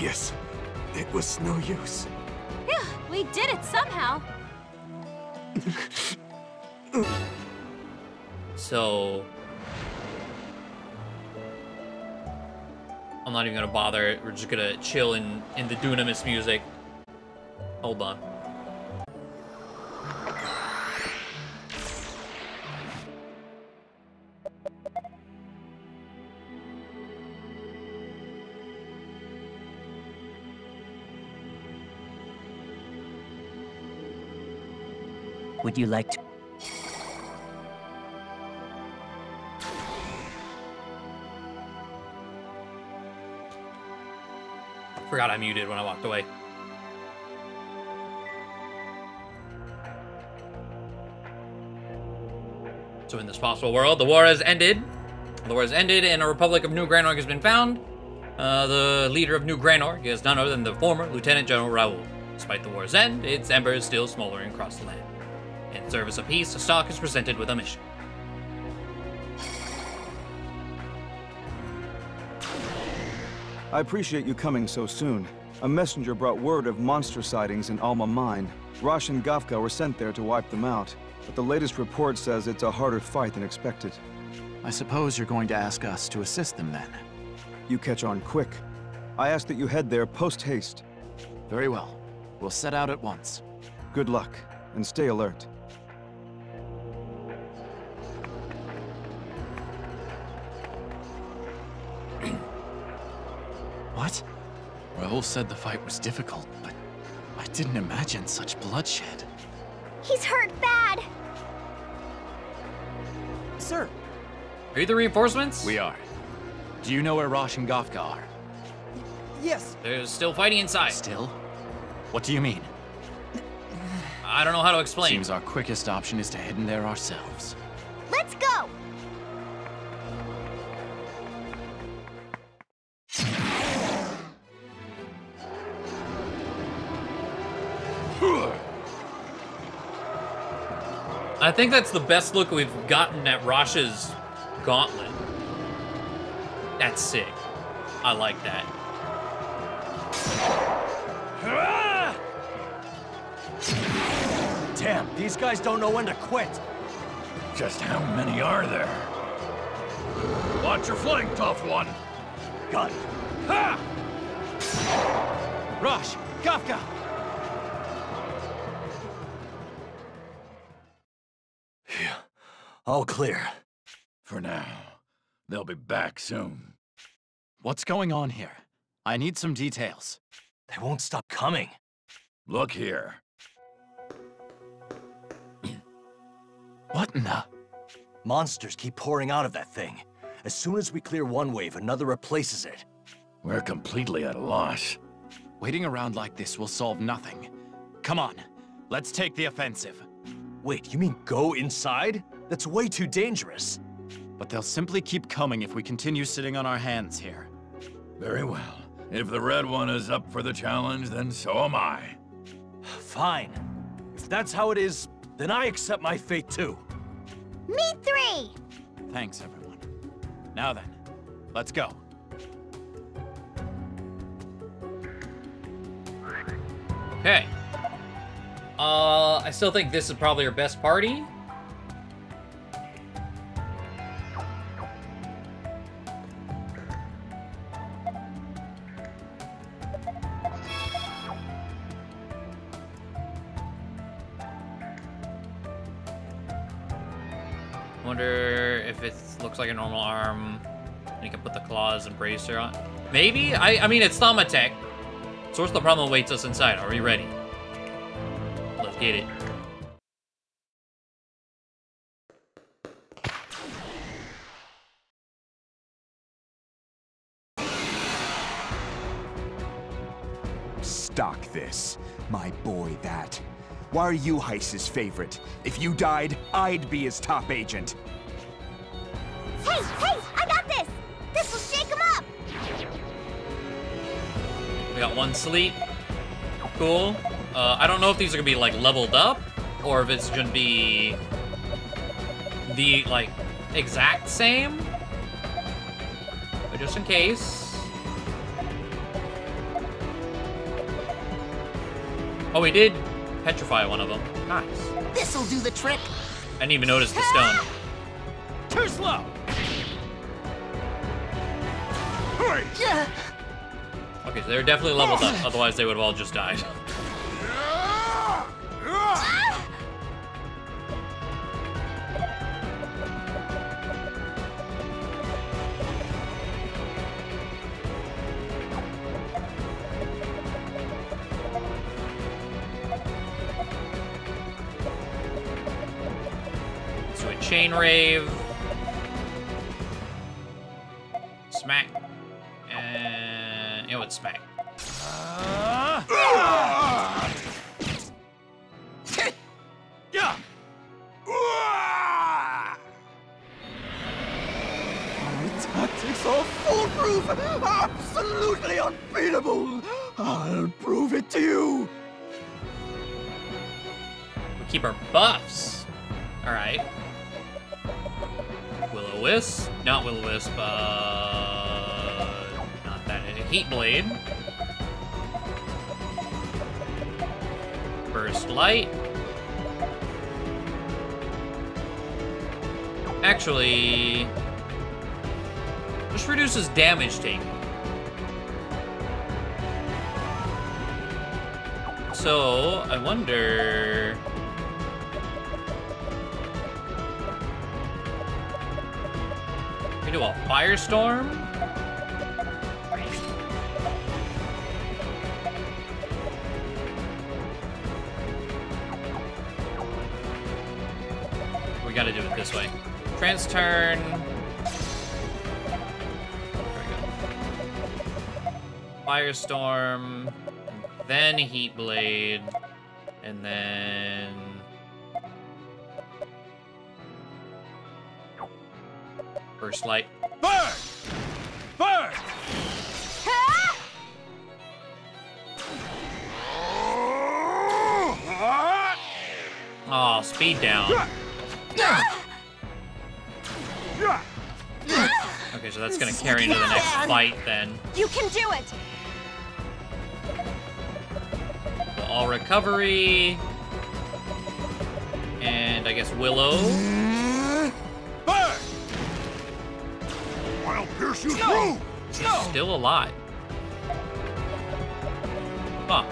Speaker 13: Yes, it was no use.
Speaker 12: Yeah, we did it somehow.
Speaker 2: So I'm not even gonna bother. We're just gonna chill in in the Dunamis music. Hold on.
Speaker 3: Would you like to?
Speaker 2: Forgot I muted when I walked away. So in this possible world, the war has ended. The war has ended and a Republic of New Granorg has been found. Uh, the leader of New Granorg is none other than the former Lieutenant General Raul. Despite the war's end, its ember is still smoldering across the land. In service of peace, Stocke is presented with a mission.
Speaker 9: I appreciate you coming so soon. A messenger brought word of monster sightings in Alma Mine. Rosch and Gafka were sent there to wipe them out, but the latest report says it's a harder fight than expected.
Speaker 1: I suppose you're going to ask us to assist them then.
Speaker 9: You catch on quick. I ask that you head there post-haste.
Speaker 1: Very well. We'll set out at once.
Speaker 9: Good luck, and stay alert.
Speaker 1: What? Raul said the fight was difficult, but I didn't imagine such bloodshed.
Speaker 6: He's hurt bad.
Speaker 13: Sir,
Speaker 2: Are you the reinforcements?
Speaker 1: We are. Do you know where Rosch and Gafka are?
Speaker 13: yes.
Speaker 2: They're still fighting inside.
Speaker 1: Still? What do you mean?
Speaker 2: I don't know how to explain.
Speaker 1: Seems our quickest option is to head in there ourselves.
Speaker 6: Let's
Speaker 2: I think that's the best look we've gotten at Rosch's gauntlet. That's sick. I like that.
Speaker 13: Damn, these guys don't know when to quit.
Speaker 14: Just how many are there? Watch your flank, tough one.
Speaker 13: Got it. Ha! Rosch, Gafka! All clear.
Speaker 14: For now. They'll be back soon.
Speaker 1: What's going on here? I need some details.
Speaker 13: They won't stop coming.
Speaker 14: Look here.
Speaker 1: What in the...
Speaker 13: Monsters keep pouring out of that thing. As soon as we clear one wave, another replaces it.
Speaker 14: We're completely at a loss.
Speaker 1: Waiting around like this will solve nothing. Come on, let's take the offensive.
Speaker 13: Wait, you mean go inside? That's way too dangerous.
Speaker 1: But they'll simply keep coming if we continue sitting on our hands here.
Speaker 14: Very well. If the Red One is up for the challenge, then so am I.
Speaker 13: Fine. If that's how it is, then I accept my fate too.
Speaker 6: Me three.
Speaker 1: Thanks, everyone. Now then, let's go.
Speaker 2: Okay. Uh, I still think this is probably our best party. Looks like a normal arm. And you can put the claws and bracer on. Maybe? I, I mean, it's Thaumatech. So what's the problem awaits us inside? Are we ready? Let's get it.
Speaker 15: Stocke this. My boy that. Why are you Heiss's favorite? If you died, I'd be his top agent.
Speaker 6: Hey, hey, I got this. This will shake him up.
Speaker 2: We got one sleep. Cool. Uh, I don't know if these are gonna be like leveled up or if it's gonna be the like exact same. But just in case. Oh, we did petrify one of them. Nice.
Speaker 10: This'll do the trick.
Speaker 2: I didn't even notice the stone.
Speaker 14: Too slow.
Speaker 2: Okay, so they're definitely leveled up. Otherwise, they would have all just died. Chain rave. Would smack.
Speaker 14: Yeah.
Speaker 5: My tactics are foolproof! Absolutely unbeatable! I'll prove it to you!
Speaker 2: We keep our buffs. Light. Actually. Just reduces damage taken. So, I wonder. We do a firestorm? Turn. Firestorm, then Heat Blade, and then First Light.
Speaker 14: Burn! Burn!
Speaker 2: Oh, speed down. That's gonna carry into the next fight then.
Speaker 6: You can do it!
Speaker 2: All recovery. And I guess Willow.
Speaker 14: Burn!
Speaker 5: I'll pierce you
Speaker 14: No! No!
Speaker 2: Still alive. Huh.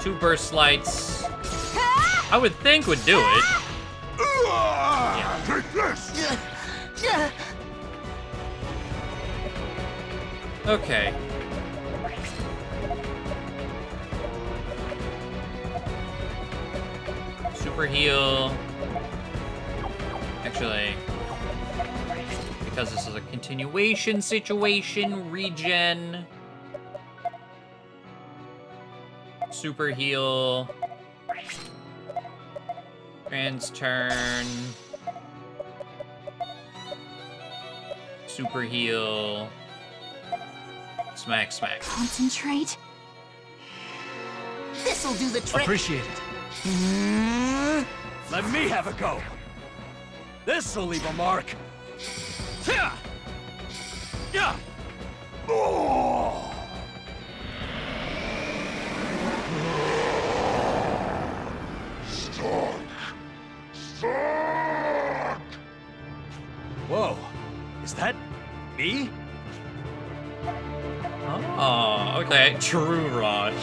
Speaker 2: Two burst lights. I would think would do it.
Speaker 5: Take this!
Speaker 2: Okay. Super heal. Actually, because this is a continuation situation, regen. Super heal. Trans turn. Super heal. Smack, smack.
Speaker 11: Concentrate.
Speaker 10: This'll do the trick.
Speaker 14: Appreciate it. Hmm? Let me have a go. This'll leave a mark. Yeah. Yeah. Oh. Is that me?
Speaker 2: Oh, okay. True Raj.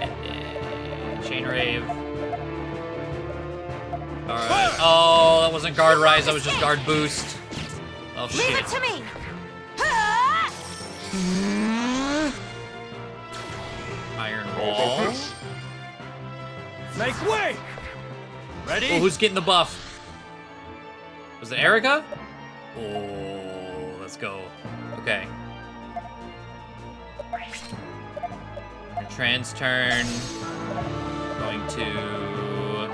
Speaker 2: Eh, chain Rave. Alright. Oh, that wasn't Guard Rise, that was just Guard Boost. Oh, shit.
Speaker 6: Leave it to me!
Speaker 2: Iron oh, Wall.
Speaker 14: Make way! Ready?
Speaker 2: Oh, who's getting the buff? Was it Erica? Oh, let's go. Okay. Trans turn. Going to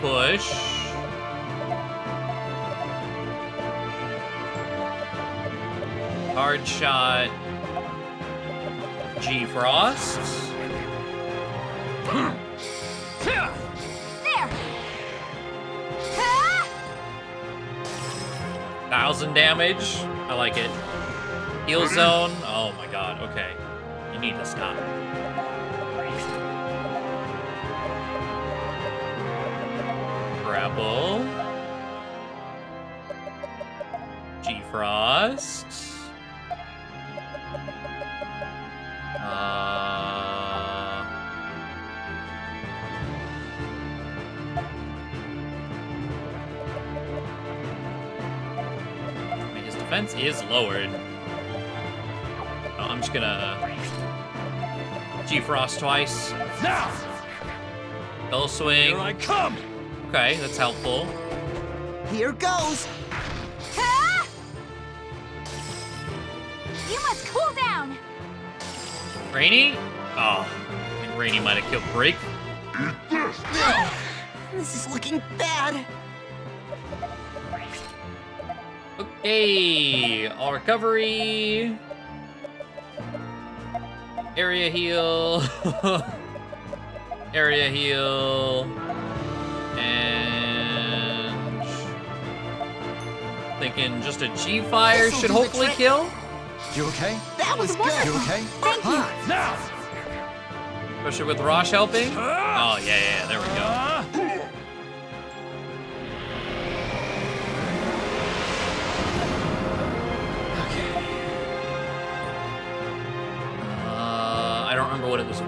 Speaker 2: push. Hard shot. G G-Frost. Thousand damage. I like it. Heal zone. Oh my god. Okay. You need to stop. Grapple. G-Frost. Uh... is lowered. Oh, I'm just gonna G-Frost twice.
Speaker 14: Now!
Speaker 2: Spell swing.
Speaker 14: Here I come!
Speaker 2: Okay, that's helpful.
Speaker 10: Here goes!
Speaker 6: Ah! You must cool down!
Speaker 2: Raynie? Oh, I think Raynie might have killed Break.
Speaker 10: This is looking bad.
Speaker 2: Okay, all recovery. Area heal. Area heal. And thinking just a G fire
Speaker 10: This'll
Speaker 2: should hopefully kill.
Speaker 15: You okay?
Speaker 10: That was good.
Speaker 15: You okay?
Speaker 6: Thank you!
Speaker 14: Now!
Speaker 2: Especially with Rosch helping. Oh yeah, yeah, yeah, there we go.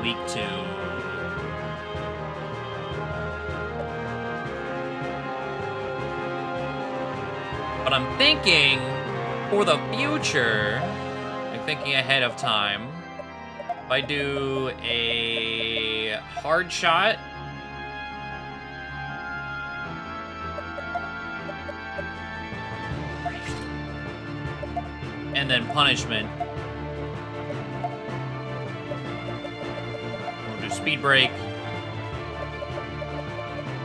Speaker 2: Weak to. But I'm thinking for the future, I'm thinking ahead of time. If I do a hard shot, and then punishment. Speed break.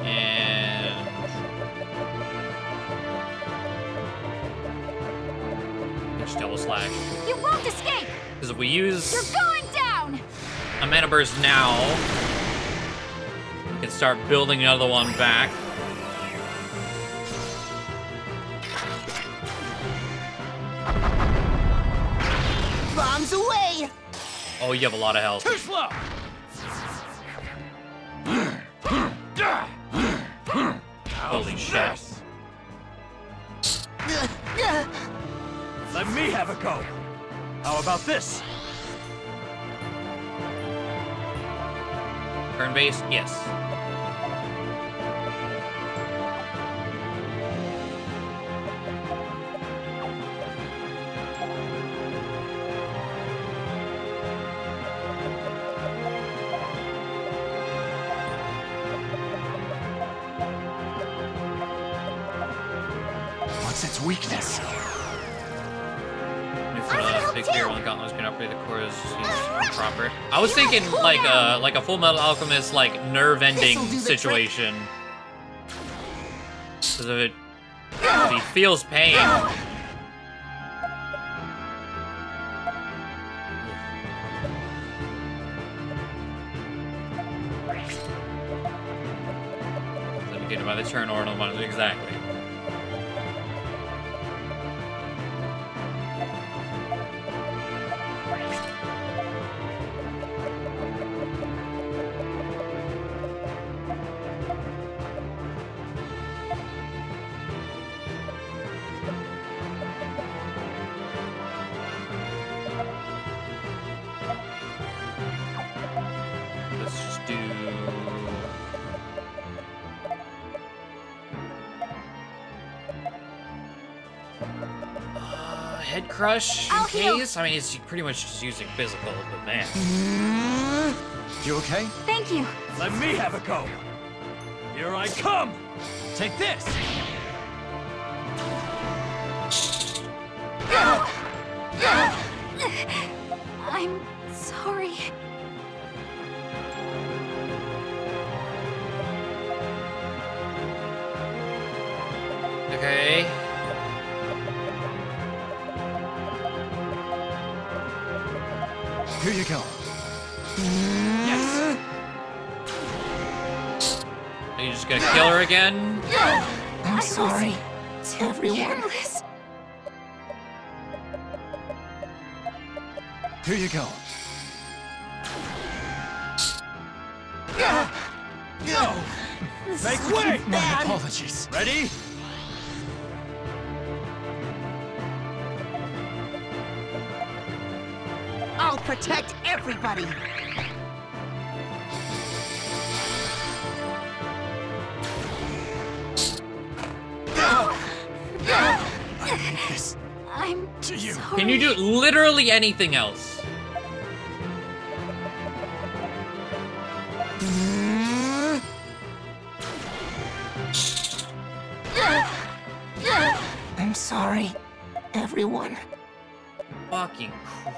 Speaker 2: And just double slash.
Speaker 6: You won't escape!
Speaker 2: Because if we use
Speaker 6: You're going down!
Speaker 2: a mana burst now, we can start building another one back.
Speaker 10: Bombs away!
Speaker 2: Oh, you have a lot of health.
Speaker 14: Too slow!
Speaker 2: Holy shit.
Speaker 14: Let me have a go! How about this?
Speaker 2: Turn based? Yes. Used. I was thinking like a like a Full Metal Alchemist like nerve ending
Speaker 10: This'll do the
Speaker 2: situation. If it if he feels pain. Indicated by the turn order on the monitor exactly. Crush in
Speaker 6: I'll heal.
Speaker 2: case. I mean, it's pretty much just using physical, but man. Mm-hmm.
Speaker 15: You okay?
Speaker 6: Thank you!
Speaker 14: Let me have a go! Here I come! Take this!
Speaker 15: Here you go.
Speaker 10: No!
Speaker 14: Make way!
Speaker 10: bad.
Speaker 14: apologies. Ready?
Speaker 10: I'll protect everybody.
Speaker 14: This
Speaker 11: I'm
Speaker 14: to you.
Speaker 2: Can you do literally anything else?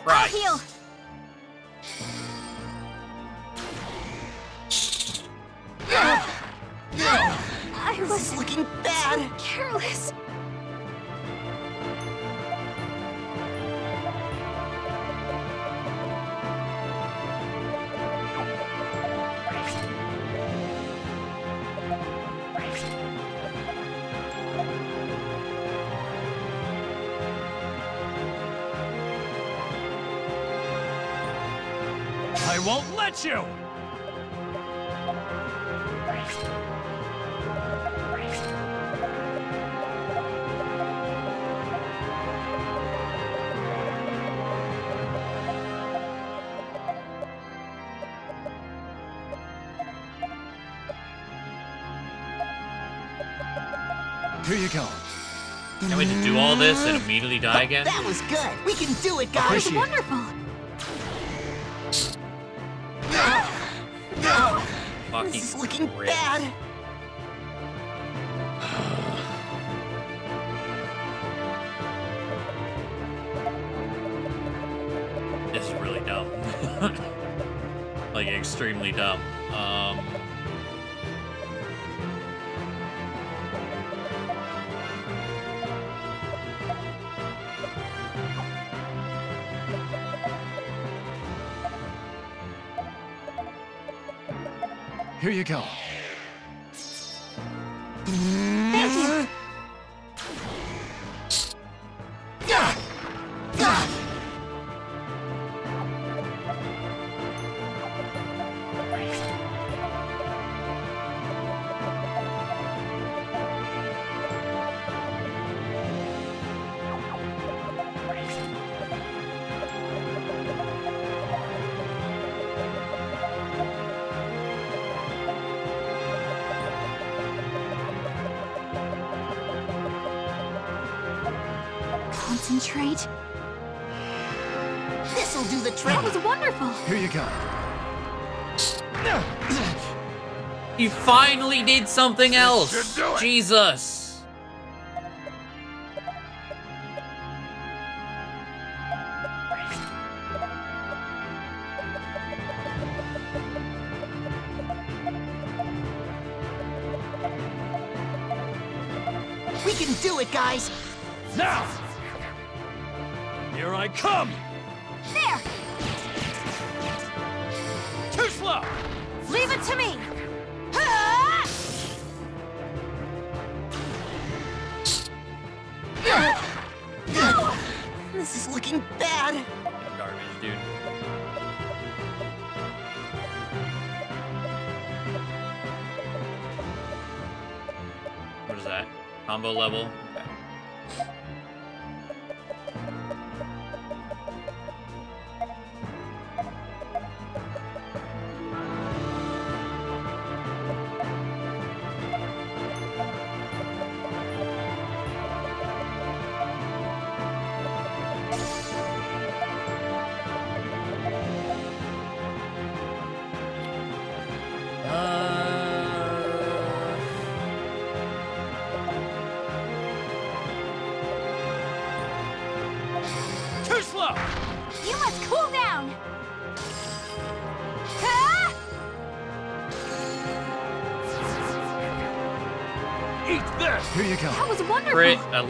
Speaker 2: Fucking
Speaker 6: I'll heal.
Speaker 14: Won't let you! Here you go.
Speaker 2: Can we just do all this and immediately die again?
Speaker 10: That was good. We can do it, guys.
Speaker 14: Appreciate it.
Speaker 11: Wonderful.
Speaker 2: Fucking
Speaker 10: This is looking
Speaker 2: Christ.
Speaker 10: bad.
Speaker 2: This is really dumb. like extremely dumb.
Speaker 14: You go.
Speaker 2: Finally did something else!
Speaker 5: should do it.
Speaker 2: Jesus!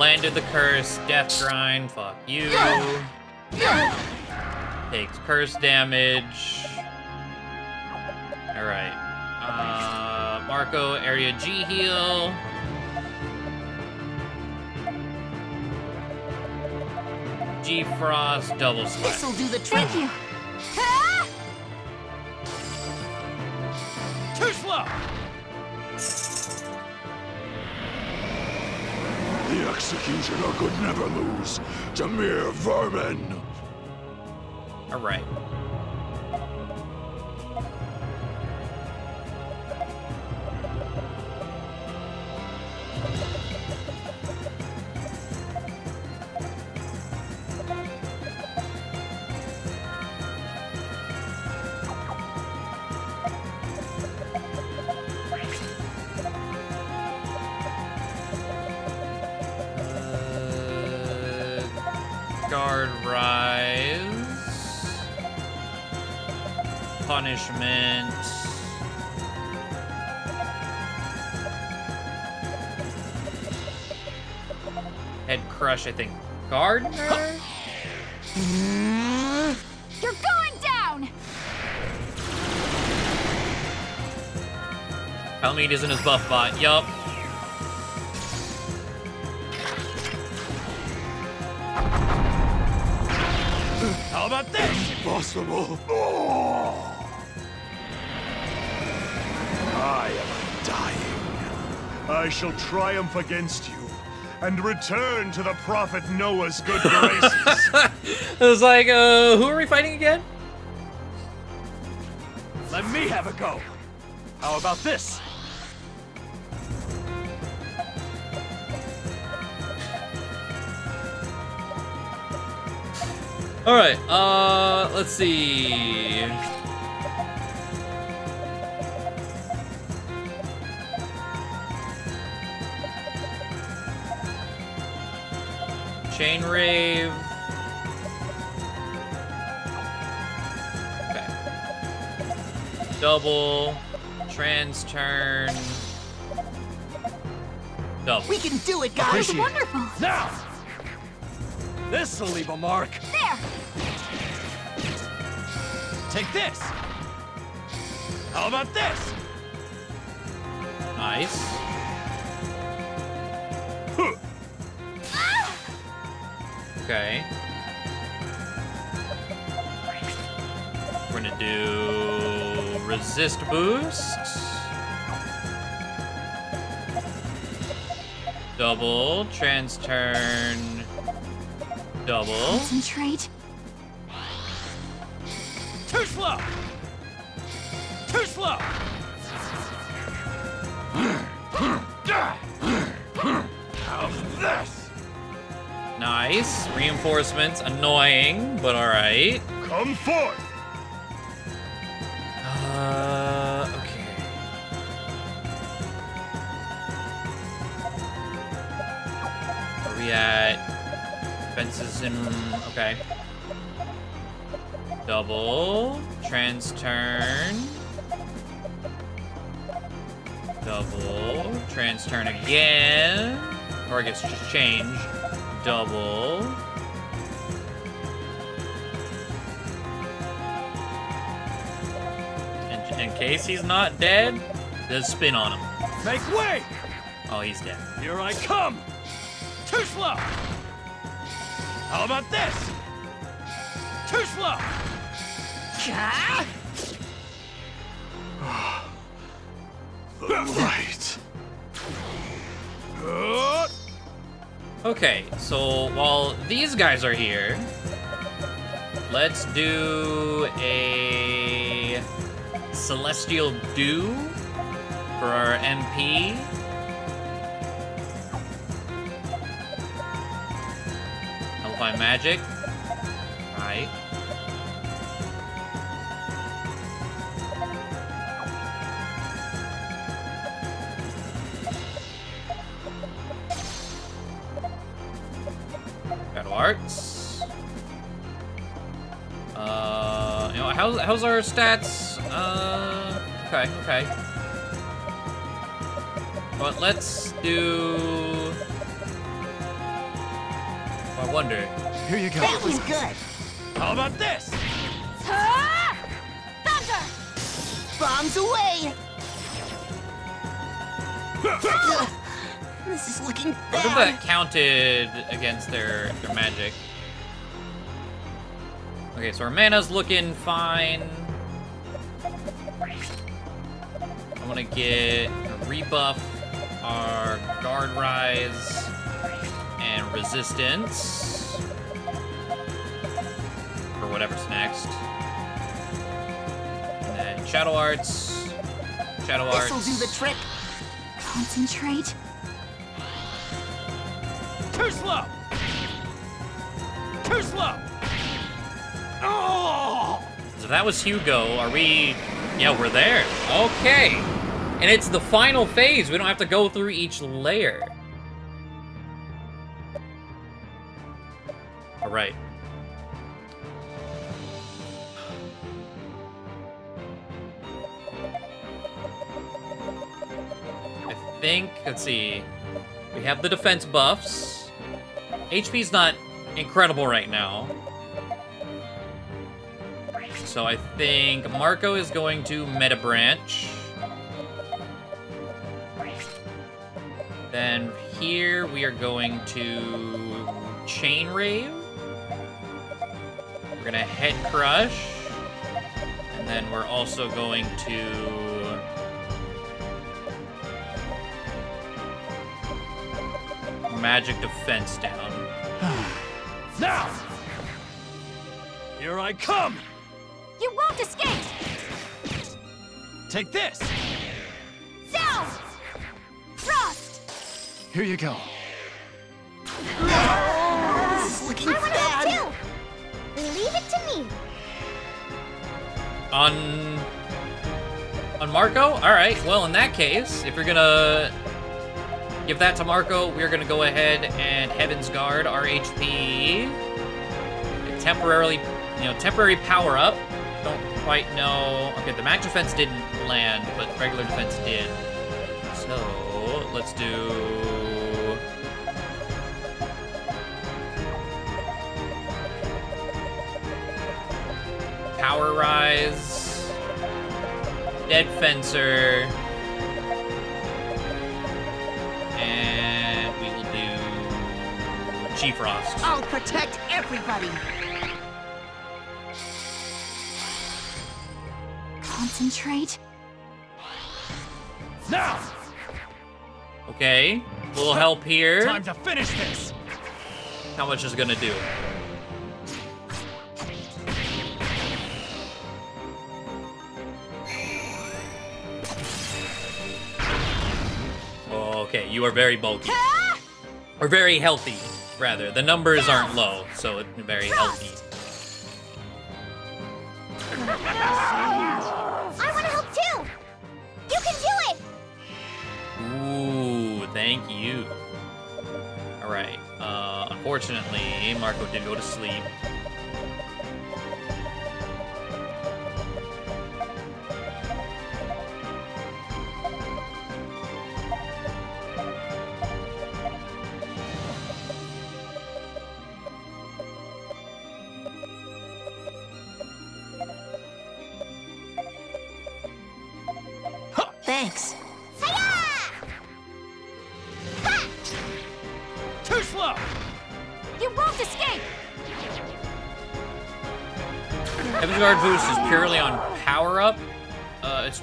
Speaker 2: Landed the curse, death grind, fuck you. Takes curse damage. Alright. Uh, Marco area G heal. G Frost double slash.
Speaker 10: This'll do the trick.
Speaker 6: Thank you.
Speaker 14: Too slow!
Speaker 5: Executioner could never lose to mere vermin.
Speaker 2: All right. Head I think. Gardener?
Speaker 6: You're going down!
Speaker 2: Palmead isn't his buff bot. Yup.
Speaker 14: How about this?
Speaker 5: Impossible.
Speaker 14: I am dying. I shall triumph against you and return to the Prophet Noah's good graces.
Speaker 2: I was like, uh, who are we fighting again?
Speaker 14: Let me have a go. How about this?
Speaker 2: All right. Uh, let's see. Chain rave. Okay. Double. Trans turn. Double.
Speaker 10: We can do it, guys.
Speaker 14: Appreciate it.
Speaker 6: Wonderful.
Speaker 14: Now! This'll leave a mark.
Speaker 6: There!
Speaker 14: Take this! How about this?
Speaker 2: Nice. Okay. We're gonna do resist boost. Double, trans turn, double.
Speaker 6: Concentrate.
Speaker 2: Reinforcements, annoying, but alright.
Speaker 14: Come forth!
Speaker 2: Uh, okay. Are we at fences in? Okay. Double trans turn. Double trans turn again, or I guess just change. Double. In, in case he's not dead, just spin on him.
Speaker 14: Make way!
Speaker 2: Oh, he's dead.
Speaker 14: Here I come! Too slow! How about this? Too slow! the light.
Speaker 2: Okay, so while these guys are here, let's do a Celestial Dew for our MP. Nullify Magic. Right. Battle Arts. Uh, you know, how's, how's our stats? Okay, okay. But let's do... I wonder.
Speaker 14: Here you go.
Speaker 10: That was good.
Speaker 14: How about this?
Speaker 6: Ah! Thunder!
Speaker 10: Bombs away. This is looking
Speaker 2: What if
Speaker 10: bad.
Speaker 2: that counted against their their magic? Okay, so our mana's looking fine. Want to get a rebuff our guard rise and resistance for whatever's next. And then shadow arts, shadow arts.
Speaker 10: This'll do the trick.
Speaker 11: Concentrate.
Speaker 13: Too slow! Too slow! Oh! Ah!
Speaker 2: So that was Hugo. Are we... Yeah, we're there. Okay. And it's the final phase. We don't have to go through each layer. All right. I think, let's see. We have the defense buffs. HP's not incredible right now. So I think Marco is going to Meta Branch. Then here we are going to Chain Rave. We're gonna Head Crush. And then we're also going to... Magic Defense down.
Speaker 13: Now! Here I come!
Speaker 6: You won't escape!
Speaker 13: Take this!
Speaker 6: Down! Frost!
Speaker 1: Here you go.
Speaker 10: This is looking
Speaker 6: I
Speaker 10: bad.
Speaker 6: help too! Leave it to me!
Speaker 2: On... On Marco? Alright, well in that case, if you're gonna give that to Marco, we're gonna go ahead and Heaven's Guard our HP. Temporarily, you know, temporary power up. Don't quite know. Okay, the max defense didn't land, but regular defense did. So, let's do... Power Rise, Dead Fencer, and we will do G-Frost.
Speaker 10: I'll protect everybody.
Speaker 11: Concentrate.
Speaker 13: Now!
Speaker 2: Okay, A little help here.
Speaker 13: Time to finish this!
Speaker 2: How much is it gonna do? Okay, you are very bulky. Or very healthy, rather. The numbers aren't low, so it's very healthy.
Speaker 6: I want to help too! You can do it!
Speaker 2: Ooh, thank you. Alright, uh, unfortunately, Marco did go to sleep.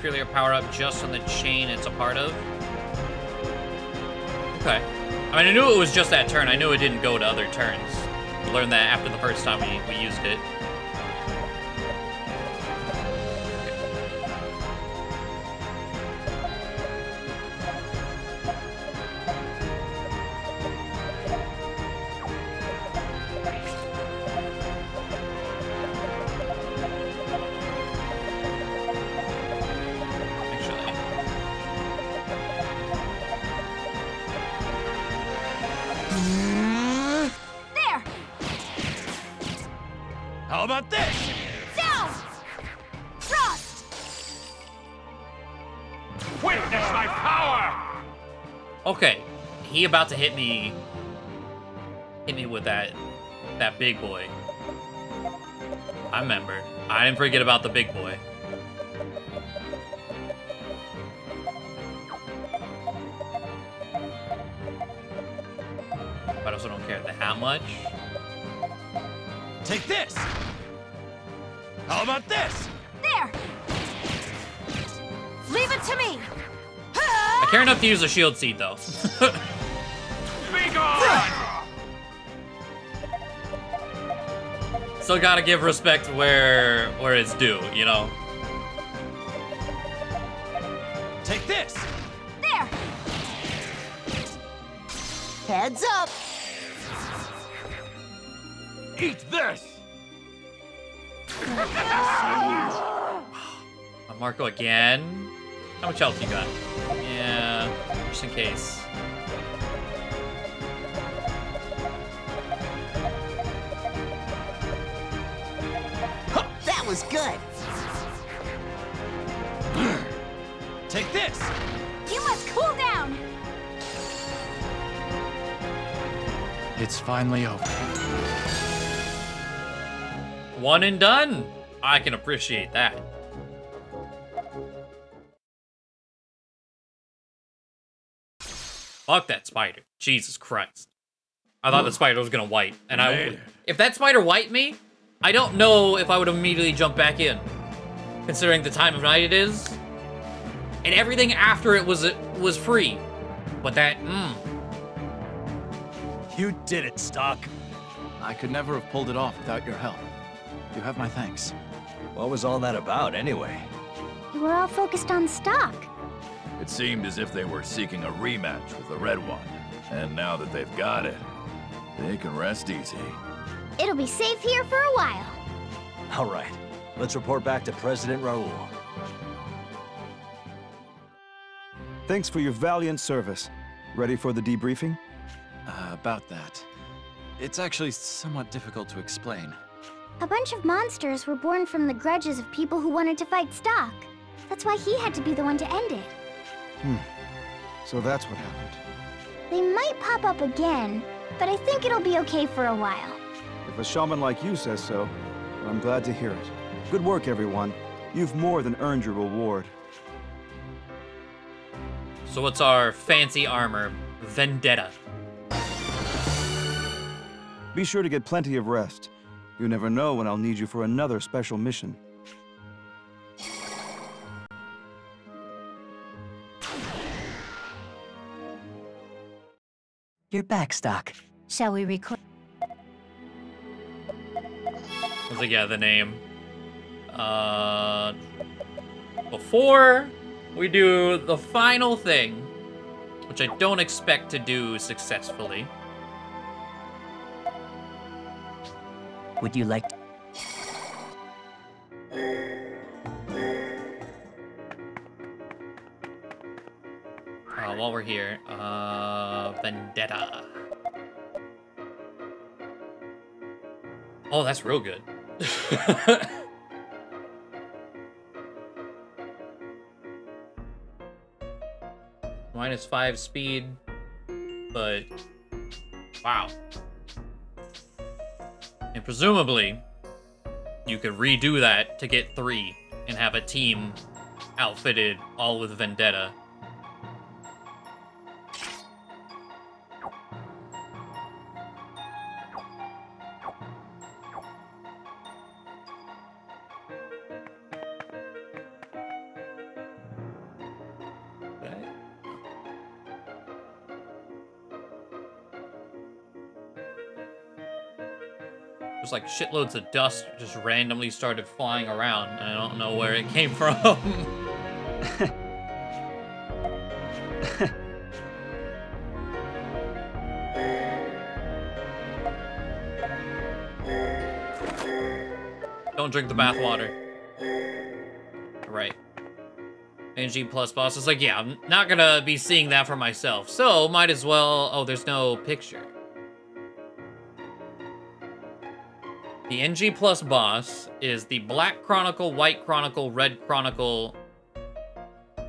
Speaker 2: Purely a power up just on the chain it's a part of. Okay. I mean, I knew it was just that turn. I knew it didn't go to other turns. Learned that after the first time we, we used it.
Speaker 13: about
Speaker 2: to hit me. Hit me with that, that big boy. I remember. I didn't forget about the big boy. But I also don't care that much.
Speaker 13: Take this! How about this?
Speaker 11: There! Leave it to me!
Speaker 2: I care enough to use a shield seed, though. Still gotta give respect where where it's due, you know?
Speaker 13: Take this!
Speaker 11: There!
Speaker 10: Heads up!
Speaker 13: Eat this!
Speaker 2: Uh, Marco again? How much health you got? Yeah, just in case.
Speaker 10: Was good.
Speaker 13: Take this!
Speaker 11: You must cool down!
Speaker 1: It's finally over.
Speaker 2: One and done! I can appreciate that. Fuck that spider. Jesus Christ. I thought the spider was gonna wipe, and I- If that spider wiped me, I don't know if I would immediately jump back in, considering the time of night it is, and everything after it was was free. But that, mm,
Speaker 13: You did it, Stocke.
Speaker 1: I could never have pulled it off without your help. You have my thanks.
Speaker 16: What was all that about, anyway?
Speaker 6: You were all focused on Stocke.
Speaker 17: It seemed as if they were seeking a rematch with the Red One. And now that they've got it, they can rest easy.
Speaker 6: It'll be safe here for a while.
Speaker 16: All right, let's report back to President Raul.
Speaker 9: Thanks for your valiant service. Ready for the debriefing?
Speaker 1: Uh, about that. It's actually somewhat difficult to explain.
Speaker 6: A bunch of monsters were born from the grudges of people who wanted to fight Stocke. That's why he had to be the one to end it.
Speaker 9: Hmm. So that's what happened.
Speaker 6: They might pop up again, but I think it'll be okay for a while.
Speaker 9: If a shaman like you says so, well, I'm glad to hear it. Good work, everyone. You've more than earned your reward.
Speaker 2: so what's our fancy armor? Vendetta.
Speaker 9: Be sure to get plenty of rest. You never know when I'll need you for another special mission.
Speaker 3: You're back, Stocke.
Speaker 4: Shall we record?
Speaker 2: I was like, yeah, the name. Uh, before we do the final thing, which I don't expect to do successfully.
Speaker 3: Would you like
Speaker 2: Uh, while we're here, uh, Vendetta. Oh, that's real good. Minus five speed, but wow. And presumably, you could redo that to get three and have a team outfitted all with Vendetta. Shitloads of dust just randomly started flying around. I don't know where it came from. don't drink the bathwater. Right. NG plus boss is like, yeah, I'm not gonna be seeing that for myself. So might as well. Oh, there's no picture. The NG Plus boss is the Black Chronicle, White Chronicle, Red Chronicle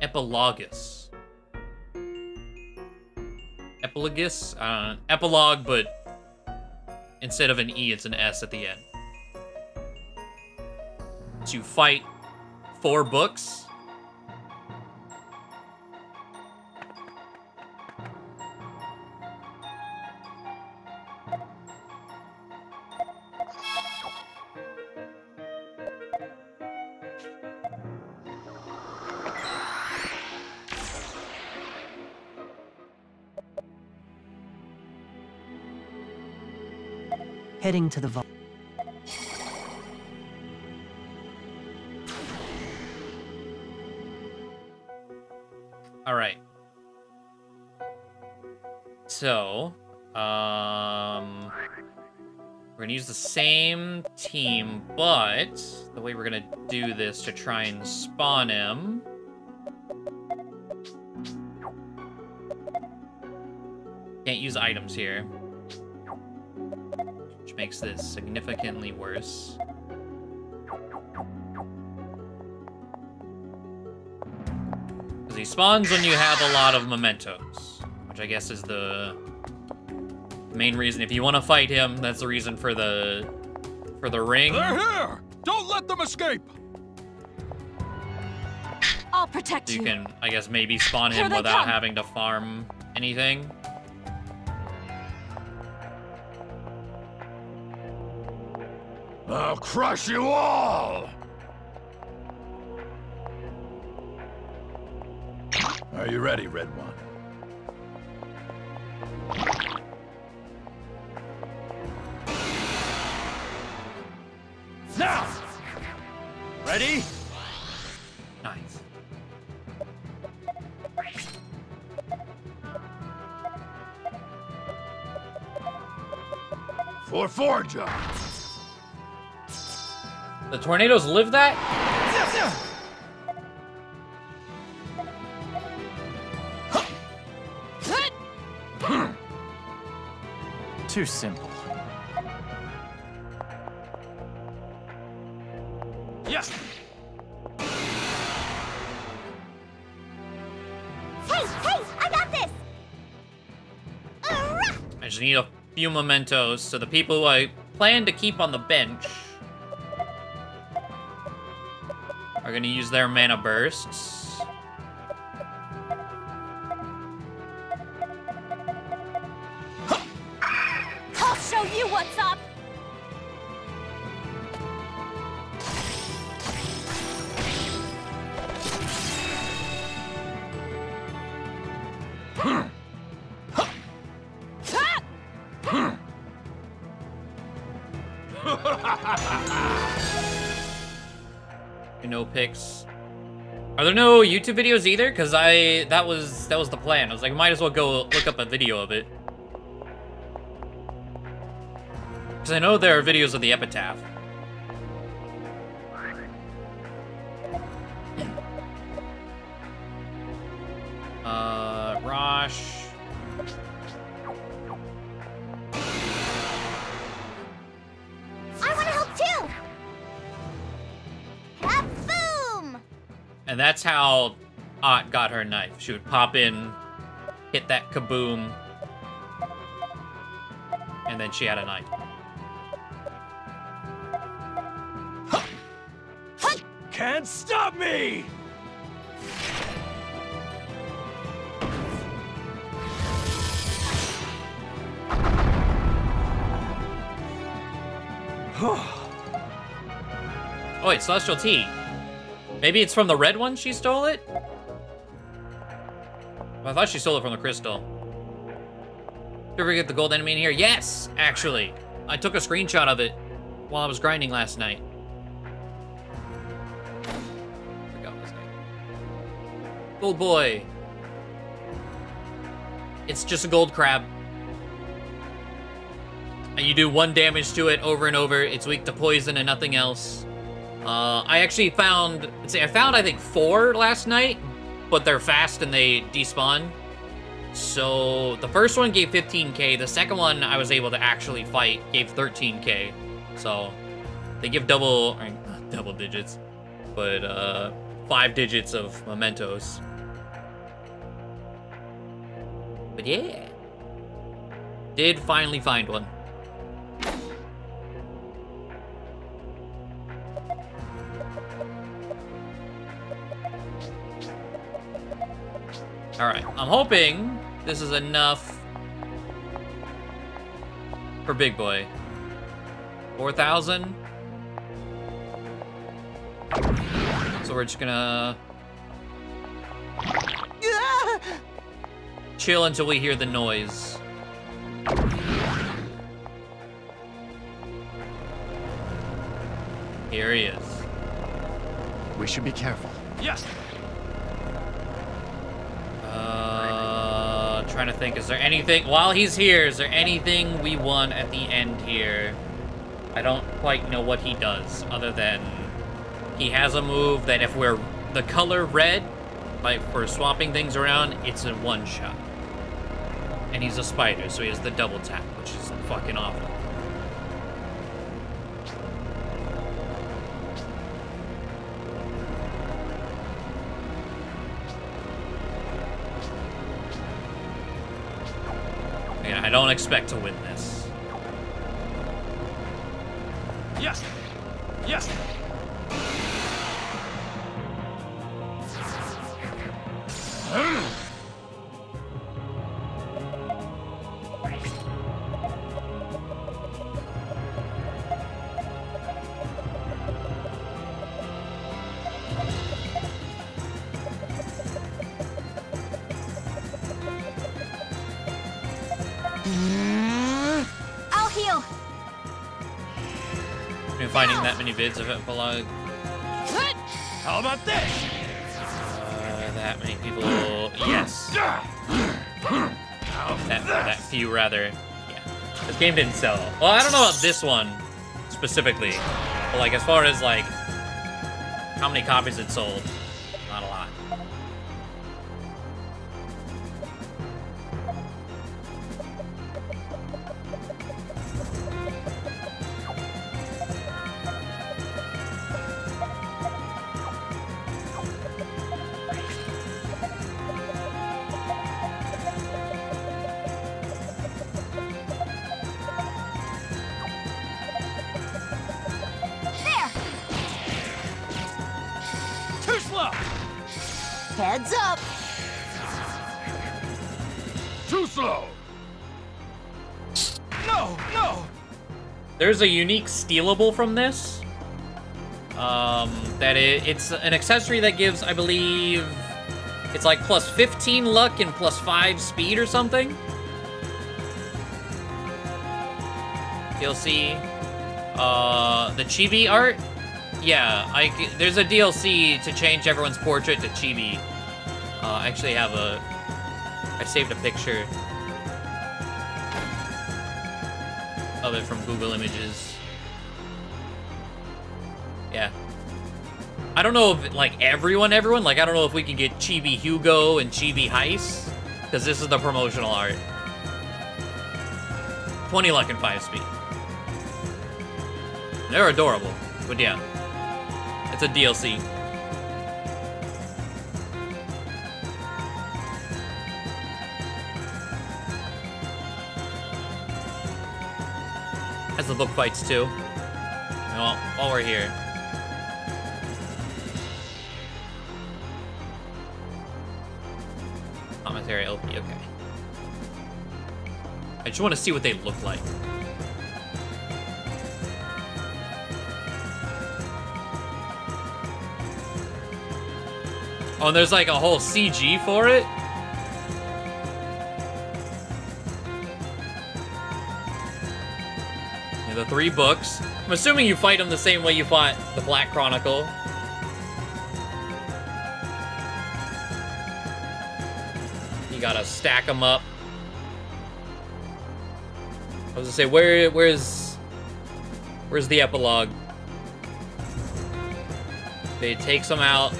Speaker 2: Epilogus. Epilogus? Know. Epilogue, but instead of an E, it's an S at the end. You fight four books.
Speaker 3: Heading to the vault.
Speaker 2: All right. So, um, we're gonna use the same team, but the way we're gonna do this to try and spawn him. Can't use items here. Which makes this significantly worse. Because he spawns when you have a lot of mementos. Which I guess is the main reason. If you want to fight him, that's the reason for the for the ring.
Speaker 13: They're here! Don't let them escape!
Speaker 7: I'll protect
Speaker 2: You
Speaker 7: you.
Speaker 2: can, I guess, maybe spawn him without
Speaker 7: come.
Speaker 2: having to farm anything.
Speaker 5: I'll crush you all!
Speaker 17: Are you ready, Red One?
Speaker 13: Now! Ready?
Speaker 2: Nice.
Speaker 5: For Forja!
Speaker 2: The tornadoes live that?
Speaker 1: Too simple.
Speaker 13: Yes!
Speaker 6: Hey, hey, I got this!
Speaker 2: I just need a few mementos, so the people who I plan to keep on the bench are gonna use their mana bursts. There no YouTube videos either? Cause I that was that was the plan. I was like, might as well go look up a video of it. Cause I know there are videos of the epitaph. Uh,
Speaker 6: Rosch.
Speaker 2: And that's how Aht got her knife. She would pop in, hit that kaboom, and then she had a knife.
Speaker 13: Can't stop me!
Speaker 2: Oh wait, Celestial Tea. Maybe it's from the red one she stole it? I thought she stole it from the crystal. Did we get the gold enemy in here? Yes, actually. I took a screenshot of it while I was grinding last night. Gold boy. It's just a gold crab. And you do one damage to it over and over. It's weak to poison and nothing else. Uh, I actually found, let's see, I found I think four last night, but they're fast and they despawn. So the first one gave 15k. The second one I was able to actually fight gave 13k. So they give double, or not double digits, but uh, five digits of mementos. But yeah, did finally find one. Alright, I'm hoping this is enough for Big Boy. 4,000? So we're just gonna chill until we hear the noise. Here he is.
Speaker 1: We should be careful.
Speaker 13: Yes.
Speaker 2: Uh, trying to think. Is there anything while he's here? Is there anything we want at the end here? I don't quite know what he does, other than he has a move that if we're the color red, like for swapping things around, it's a one shot. And he's a spider, so he has the double tap, which is fucking awful. I don't expect to win this.
Speaker 13: Yes. Yes.
Speaker 6: I'll
Speaker 2: finding that many vids of it epilogue.
Speaker 13: How about this?
Speaker 2: Uh, that many people. Yes. That, that few, rather. Yeah. This game didn't sell. Well, I don't know about this one specifically. But, like, as far as, like, how many copies it sold, There's a unique stealable from this. Um, that it, it's an accessory that gives, I believe, it's like plus 15 luck and plus 5 speed or something. DLC. Uh, the chibi art? Yeah, I, there's a DLC to change everyone's portrait to chibi. Uh, I actually have a, I saved a picture of it from Google Images. Yeah. I don't know if, like, everyone, everyone, like, I don't know if we can get Chibi Hugo and Chibi Heiss, because this is the promotional art. 20 luck and 5 speed. They're adorable, but yeah. It's a DLC. The book fights too. Well, while we're here. Commentary oh, LP, okay. I just want to see what they look like. Oh, and there's like a whole CG for it? Three books. I'm assuming you fight them the same way you fought the Black Chronicle. You gotta stack them up. I was gonna say, where, where's, where's the epilogue? They takes them out.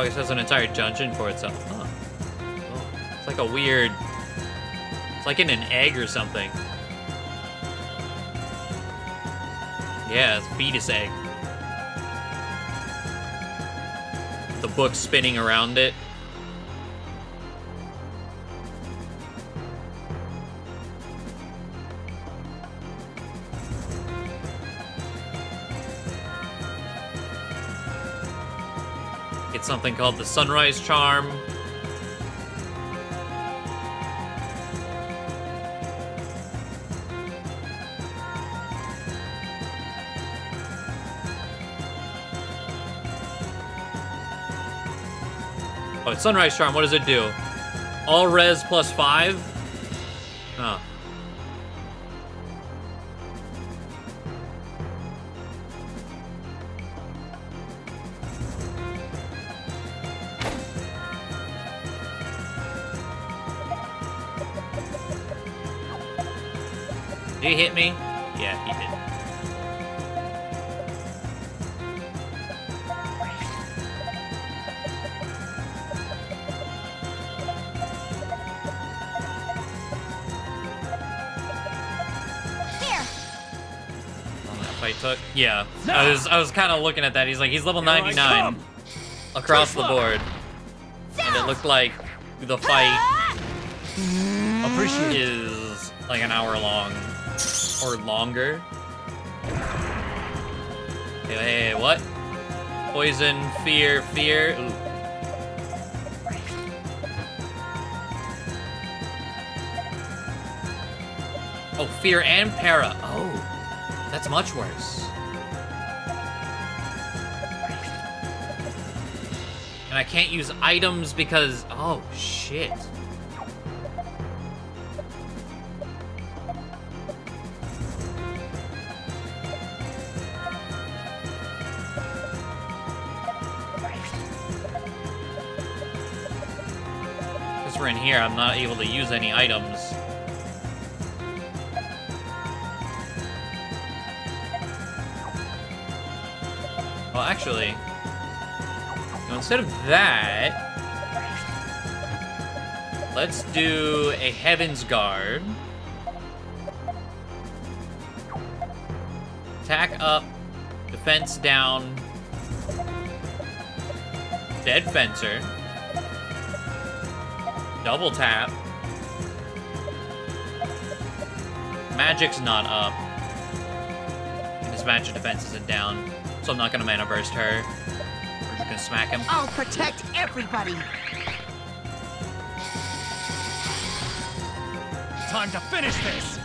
Speaker 2: It has an entire dungeon for itself. Huh. Oh, it's like a weird... It's like in an egg or something. Yeah, it's fetus egg. The book spinning around it. Something called the Sunrise Charm. Oh, Sunrise Charm, what does it do? All res plus five? Did he hit me? Yeah, he did.
Speaker 6: Here.
Speaker 2: Fight took. Yeah, I was I was kind of looking at that. He's like he's level 99 across the board, and it looked like the fight
Speaker 13: Appreciate
Speaker 2: is like an hour long or longer. Hey, hey, hey, what? Poison, fear, fear. Ooh. Oh, fear and para. Oh, that's much worse. And I can't use items because, oh shit. Here, I'm not able to use any items. Well, actually, instead of that, let's do a Heaven's Guard. Attack up, defense down, dead fencer, double tap, magic's not up, and his magic defense isn't down, so I'm not gonna mana burst her. We're just gonna smack him.
Speaker 10: I'll protect everybody.
Speaker 13: Time to finish this!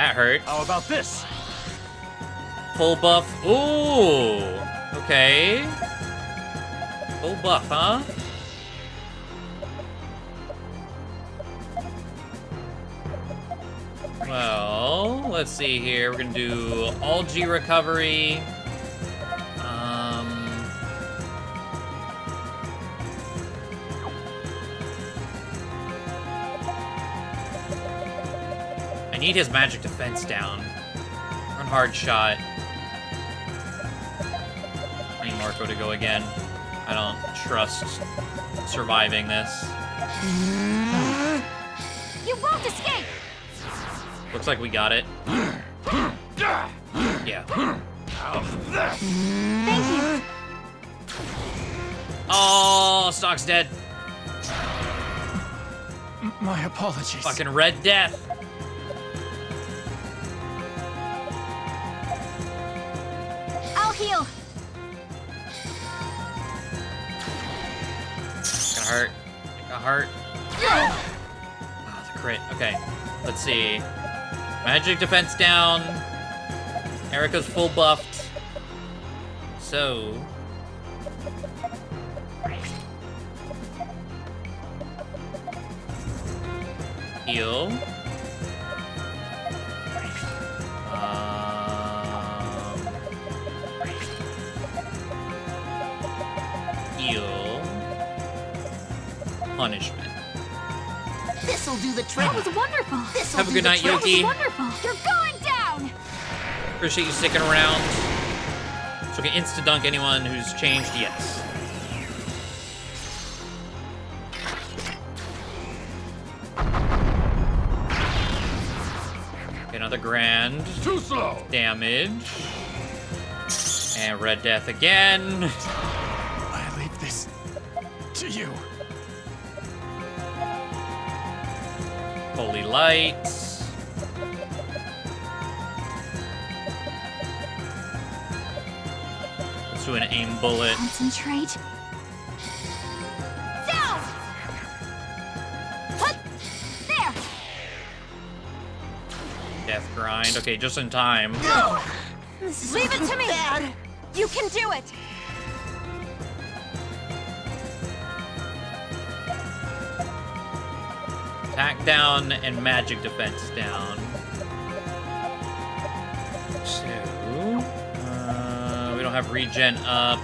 Speaker 2: That hurt.
Speaker 13: How about this?
Speaker 2: Full buff. Ooh. Okay. Full buff, huh? Well, let's see here. We're gonna do Algae Recovery. Need his magic defense down. Run hard shot. I need Marco to go again. I don't trust surviving this.
Speaker 6: You won't escape!
Speaker 2: Looks like we got it. Yeah.
Speaker 6: Thank you.
Speaker 2: Oh, Stocke's dead.
Speaker 13: My apologies.
Speaker 2: Fucking Red Death.
Speaker 6: Heal.
Speaker 2: Gonna hurt. Gonna hurt. Ah, oh, the crit. Okay. Let's see. Magic defense down. Eruca's full buffed. So. Heal. Punishment.
Speaker 10: This'll do the trick.
Speaker 6: That was wonderful.
Speaker 10: This'll
Speaker 2: Have a
Speaker 10: do
Speaker 2: good
Speaker 10: the
Speaker 2: night,
Speaker 10: trick.
Speaker 2: Yoki.
Speaker 6: Wonderful. You're going down.
Speaker 2: Appreciate you sticking around. So we can insta dunk anyone who's changed, yes. Another grand.
Speaker 13: Too slow.
Speaker 2: Damage. And Red Death again.
Speaker 13: To you.
Speaker 2: Holy light. Let's do an aim bullet.
Speaker 11: Concentrate. Down! Hut! There!
Speaker 2: Death grind. Okay, just in time.
Speaker 11: No! Leave it to me! Bad. You can do it!
Speaker 2: Attack down and magic defense down. So, uh, we don't have regen up.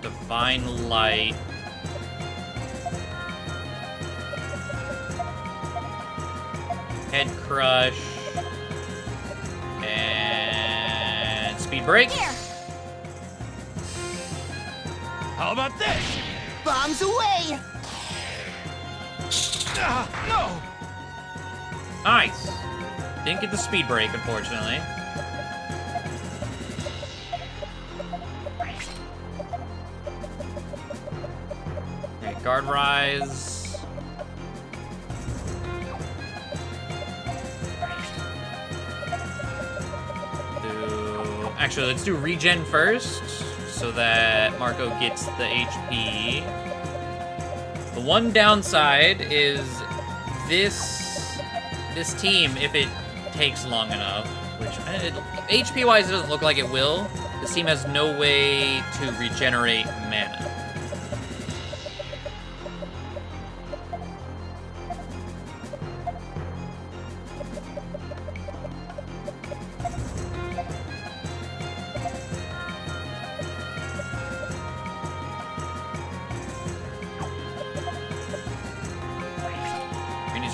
Speaker 2: Divine light. Speed break, unfortunately. Okay, guard rise. Do... Actually, let's do regen first, so that Marco gets the HP. The one downside is this this team, if it takes long enough, which eh, it, HP wise it doesn't look like it will. This team has no way to regenerate mana.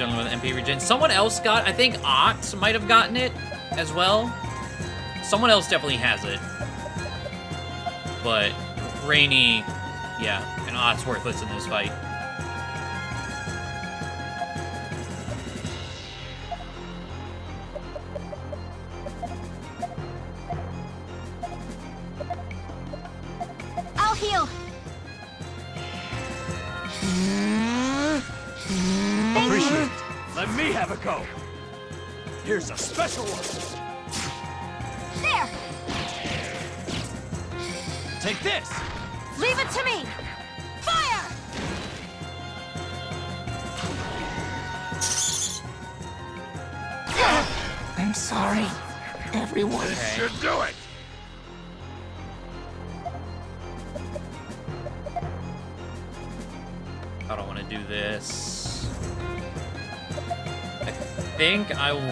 Speaker 2: Only with MP regen. Someone else got, I think Ox might have gotten it as well. Someone else definitely has it. But Raynie, yeah, and Aht's worthless in this fight.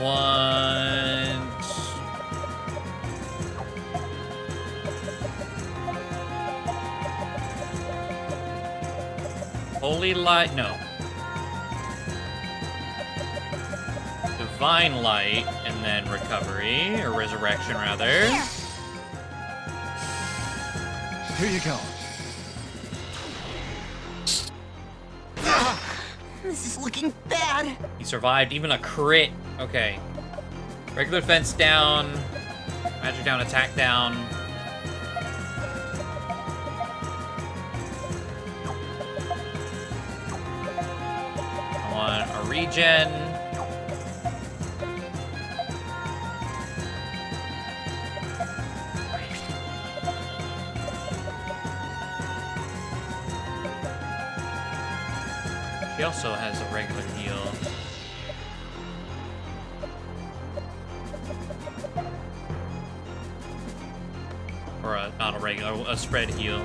Speaker 2: Want... Holy Light, no. Divine Light, and then Recovery, or Resurrection, rather.
Speaker 13: Here you go.
Speaker 10: This is looking bad.
Speaker 2: He survived even a crit. Okay. Regular fence down. Magic down, attack down. I want a regen. She also has a spread heal.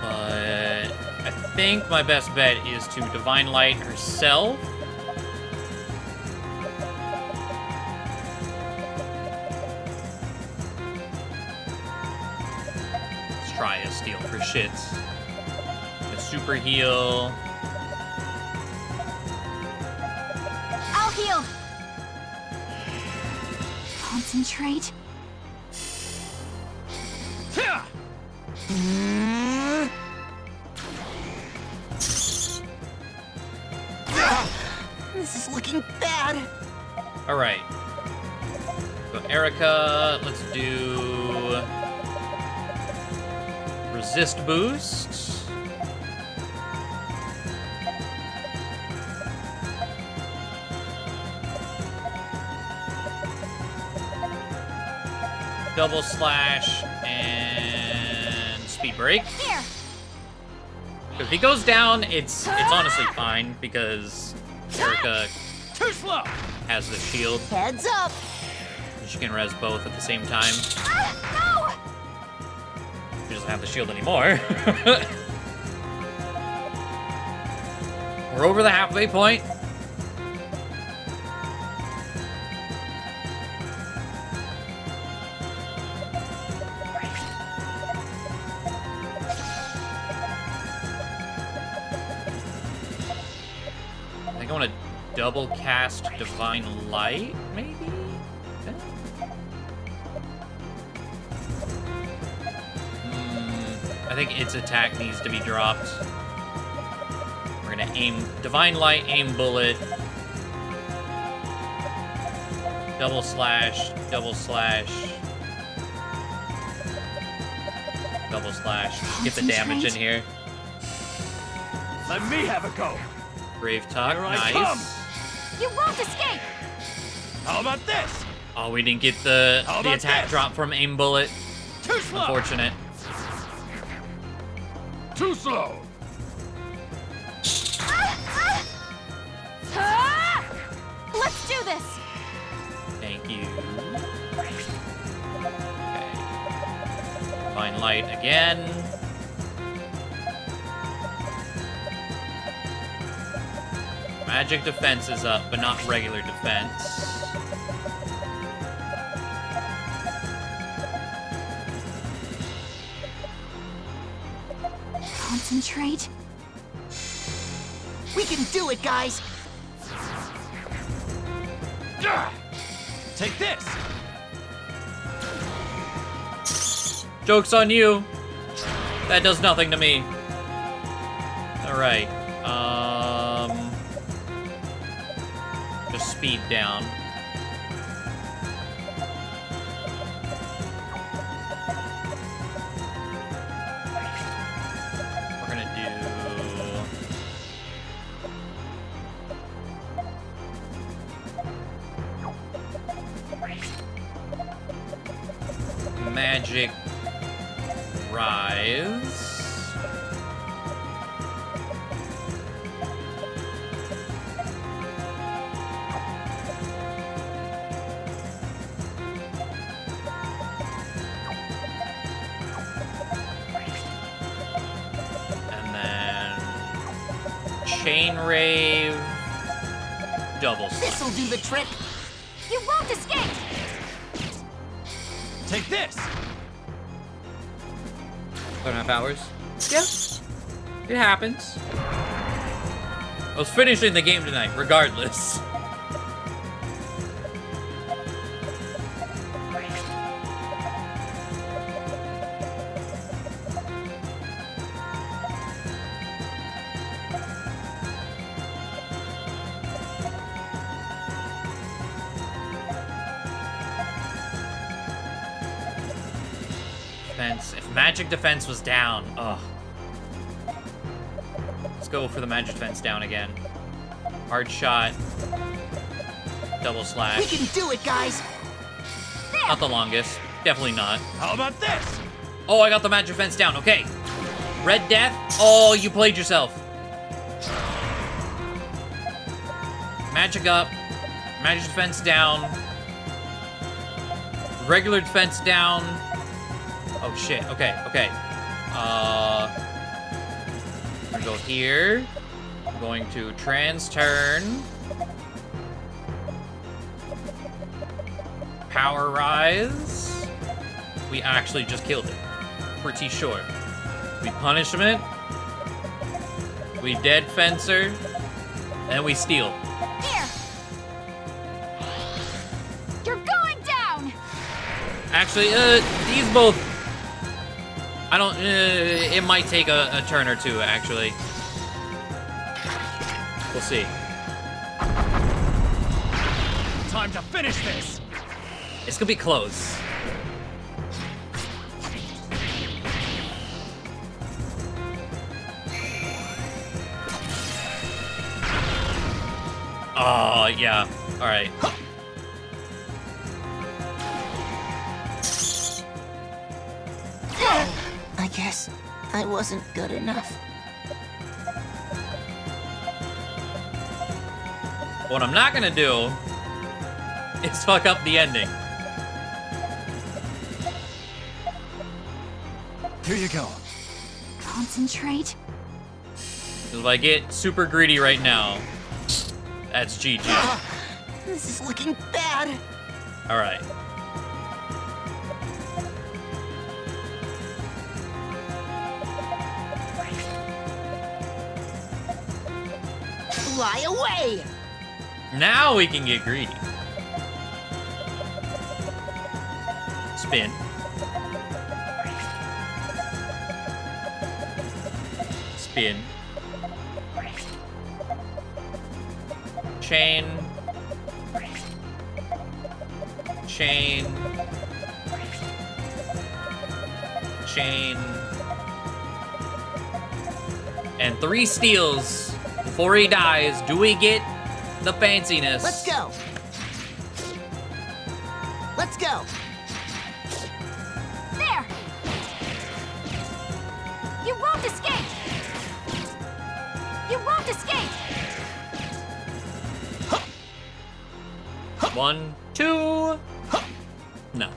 Speaker 2: But I think my best bet is to Divine Light herself. Let's try a steal for shits. A super heal.
Speaker 6: I'll heal.
Speaker 11: Concentrate.
Speaker 2: Resist boost. Double slash and speed break.
Speaker 6: Here.
Speaker 2: If he goes down, it's it's honestly fine because Eruca
Speaker 13: Too slow.
Speaker 2: has the shield.
Speaker 10: Heads up.
Speaker 2: She can res both at the same time. Have the shield anymore. We're over the halfway point. I think I want to double cast Divine Light, maybe? Think its attack needs to be dropped. We're gonna aim Divine Light, aim bullet. Double slash, double slash. Double slash. Get the damage in here.
Speaker 13: Let me have a go.
Speaker 2: Brave talk,
Speaker 13: Here I
Speaker 2: nice.
Speaker 13: come.
Speaker 6: You won't escape.
Speaker 13: How about this?
Speaker 2: Oh, we didn't get the the attack
Speaker 13: this?
Speaker 2: drop from aim bullet.
Speaker 13: Too slow.
Speaker 2: Unfortunate.
Speaker 13: Too slow.
Speaker 6: Ah! Let's do this.
Speaker 2: Thank you. Okay. Divine light again. Magic defense is up, but not regular defense.
Speaker 11: Concentrate.
Speaker 10: We can do it, guys.
Speaker 13: Take this.
Speaker 2: Joke's on you. That does nothing to me. Alright. Um. Just speed down. Happens. I was finishing the game tonight, regardless. Defense. If magic defense was down, ugh. Let's go for the magic defense down again. Hard shot. Double slash.
Speaker 10: We can do it, guys.
Speaker 2: Not the longest. Definitely not.
Speaker 13: How about this?
Speaker 2: Oh, I got the magic defense down. Okay. Red Death. Oh, you played yourself. Magic up. Magic defense down. Regular defense down. Oh shit. Okay. Okay. Uh, I'm gonna go here. I'm going to trans turn. Power rise. We actually just killed it. Pretty sure. We punishment. We dead fencer. And we steal.
Speaker 6: Here. You're going down.
Speaker 2: Actually, uh, these both. I don't. Uh, it might take a, a turn or two, actually. We'll see.
Speaker 13: time to finish this!
Speaker 2: It's gonna be close. Oh, yeah. Alright.
Speaker 10: Guess I wasn't good enough.
Speaker 2: What I'm not gonna do is fuck up the ending.
Speaker 13: Here you go.
Speaker 11: Concentrate.
Speaker 2: if I get super greedy right now, that's GG.
Speaker 10: This is looking bad.
Speaker 2: Alright.
Speaker 10: Fly away!
Speaker 2: Now we can get greedy. Spin. Spin. Chain. Chain. Chain. And three steals before he dies. Do we get the fanciness?
Speaker 10: Let's go. Let's go.
Speaker 6: There! You won't escape! You won't escape!
Speaker 2: One, two. No.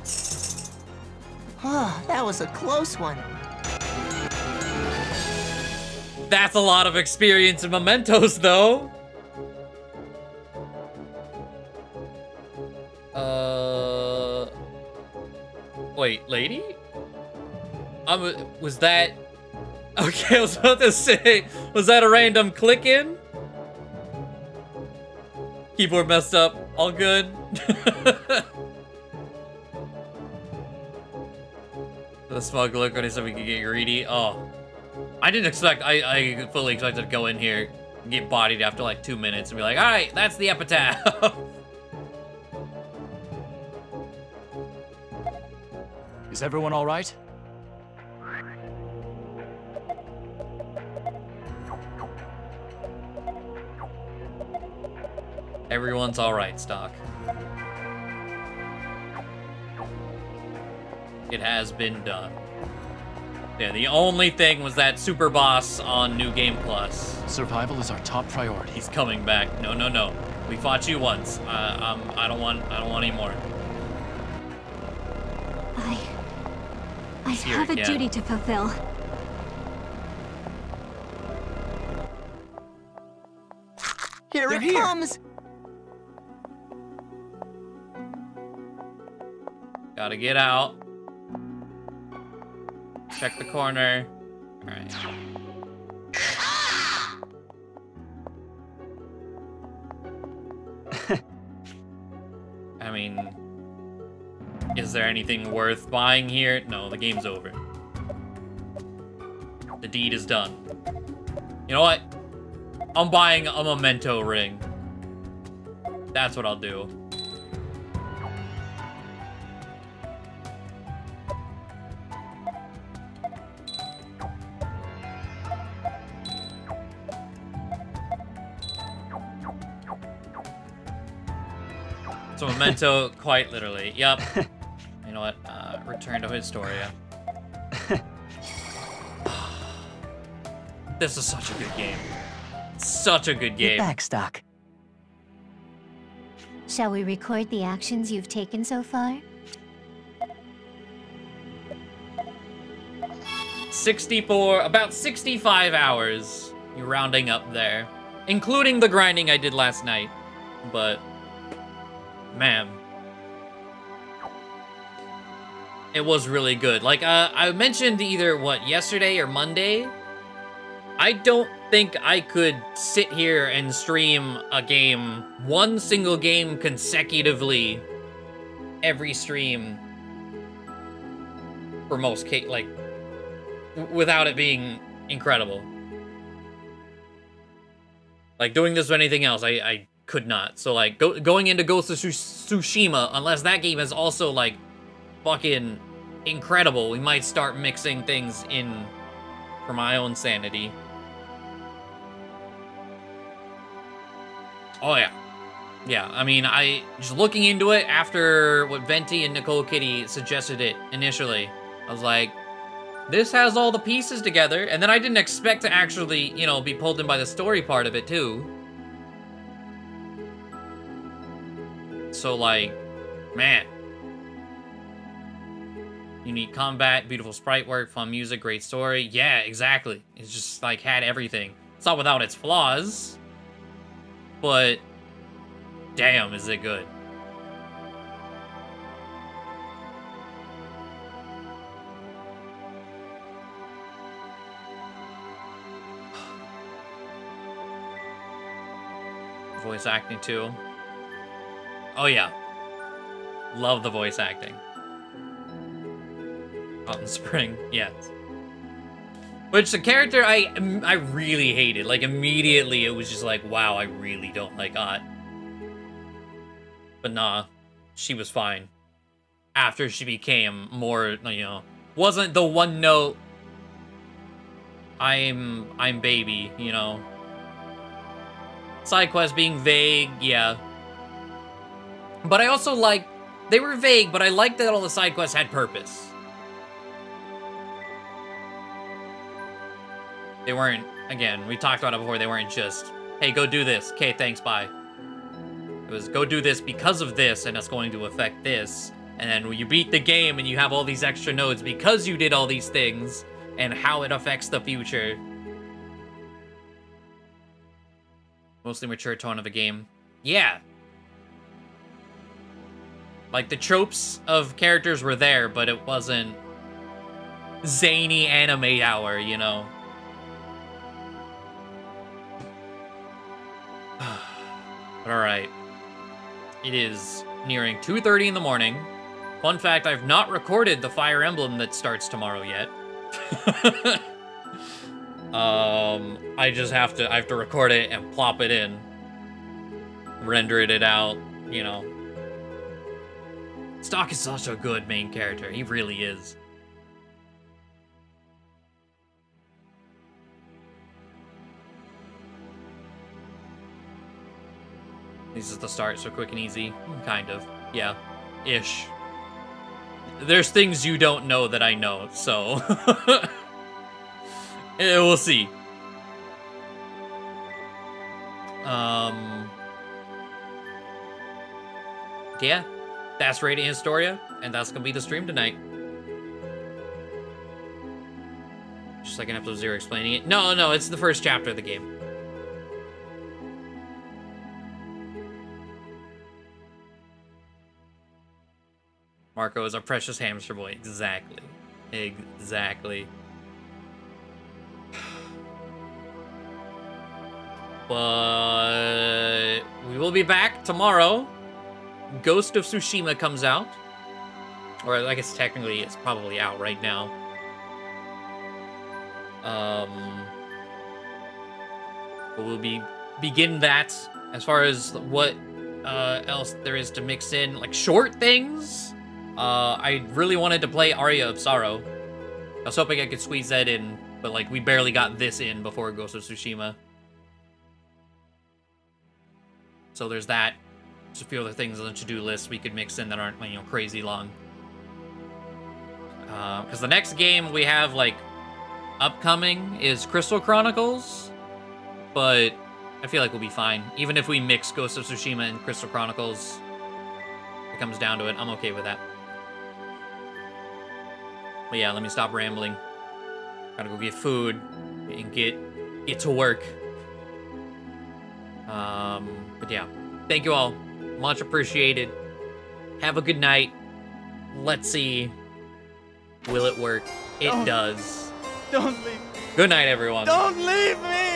Speaker 10: Oh, that was a close one.
Speaker 2: That's a lot of experience and mementos, though. Uh. Wait, lady? Um, was that? Okay, I was about to say, was that a random click in? Keyboard messed up. All good. the smug look when he said we could get greedy. Oh, I didn't expect. I I fully expected to go in here, get bodied after like two minutes, and be like, all right, that's the epitaph.
Speaker 13: Is everyone all right?
Speaker 2: Everyone's all right, Stocke. It has been done. Yeah, the only thing was that super boss on New Game Plus.
Speaker 1: Survival is our top priority.
Speaker 2: He's coming back. No, no, no. We fought you once. Uh, um, I don't want. I don't want any more.
Speaker 11: I... I
Speaker 2: Here
Speaker 11: have a
Speaker 2: again.
Speaker 11: duty to fulfill.
Speaker 10: Here
Speaker 2: They're
Speaker 10: it
Speaker 2: here.
Speaker 10: comes.
Speaker 2: Gotta get out. Check the corner. All right. I mean, is there anything worth buying here? No, the game's over. The deed is done. You know what? I'm buying a memento ring. That's what I'll do. Memento, quite literally. Yep. You know what? Uh, return to Historia. this is such a good game. Such a good game.
Speaker 3: Get
Speaker 2: game.
Speaker 3: back, Stocke.
Speaker 4: Shall we record the actions you've taken so far?
Speaker 2: 64, about 65 hours. You're rounding up there. Including the grinding I did last night. But, man. It was really good. Like, uh, I mentioned either, what, yesterday or Monday? I don't think I could sit here and stream a game, one single game consecutively, every stream for most ca- like without it being incredible. Like doing this with anything else, I, I could not. So like go, going into Ghost of Tsushima, unless that game is also like fucking incredible, we might start mixing things in for my own sanity. Oh yeah. Yeah, I mean, I just looking into it after what Venti and Nicole Kitty suggested it initially. I was like, this has all the pieces together, and then I didn't expect to actually, you know, be pulled in by the story part of it too. So like, man. Unique combat, beautiful sprite work, fun music, great story. Yeah, exactly. It's just like had everything. It's not without its flaws, but damn, is it good. Voice acting too. Oh yeah. Love the voice acting. Autumn Spring, yes. Which the character I um, I really hated. Like immediately it was just like, wow, I really don't like Aht. But nah, she was fine. After she became more, you know, wasn't the one note I'm I'm baby, you know. Side quest being vague, yeah. But I also like they were vague, but I liked that all the side quests had purpose. They weren't, again, we talked about it before, they weren't just, hey, go do this. Okay, thanks, bye. It was, go do this because of this, and it's going to affect this. And then when you beat the game and you have all these extra nodes because you did all these things, and how it affects the future. Mostly mature tone of a game. Yeah. Like, the tropes of characters were there, but it wasn't zany anime hour, you know? But alright. It is nearing 2.30 in the morning. Fun fact, I've not recorded the Fire Emblem that starts tomorrow yet. um, I just have to, I have to record it and plop it in. Render it out, you know. Stocke is such a good main character. He really is. This is the start, so quick and easy. Kind of. Yeah. Ish. There's things you don't know that I know, so... we'll see. Um... Yeah. That's Radiant Historia, and that's gonna be the stream tonight. Just like an episode zero explaining it. No, no, it's the first chapter of the game. Marco is our precious hamster boy. Exactly. Exactly. But we will be back tomorrow. Ghost of Tsushima comes out. Or I guess technically it's probably out right now. Um, we'll be begin that as far as what uh, else there is to mix in, like short things. Uh, I really wanted to play Aria of Sorrow. I was hoping I could squeeze that in, but like we barely got this in before Ghost of Tsushima. So there's that. A few other things on the to-do list we could mix in that aren't, you know, crazy long. Because uh, the next game we have, like, upcoming is Crystal Chronicles. But I feel like we'll be fine. Even if we mix Ghost of Tsushima and Crystal Chronicles, it comes down to it. I'm okay with that. But yeah, let me stop rambling. Gotta go get food and get get to work. Um, but yeah, thank you all. Much appreciated. Have a good night. Let's see. Will it work? It
Speaker 18: Don't-
Speaker 2: does.
Speaker 18: Don't leave me.
Speaker 2: Good night, everyone.
Speaker 18: Don't leave me!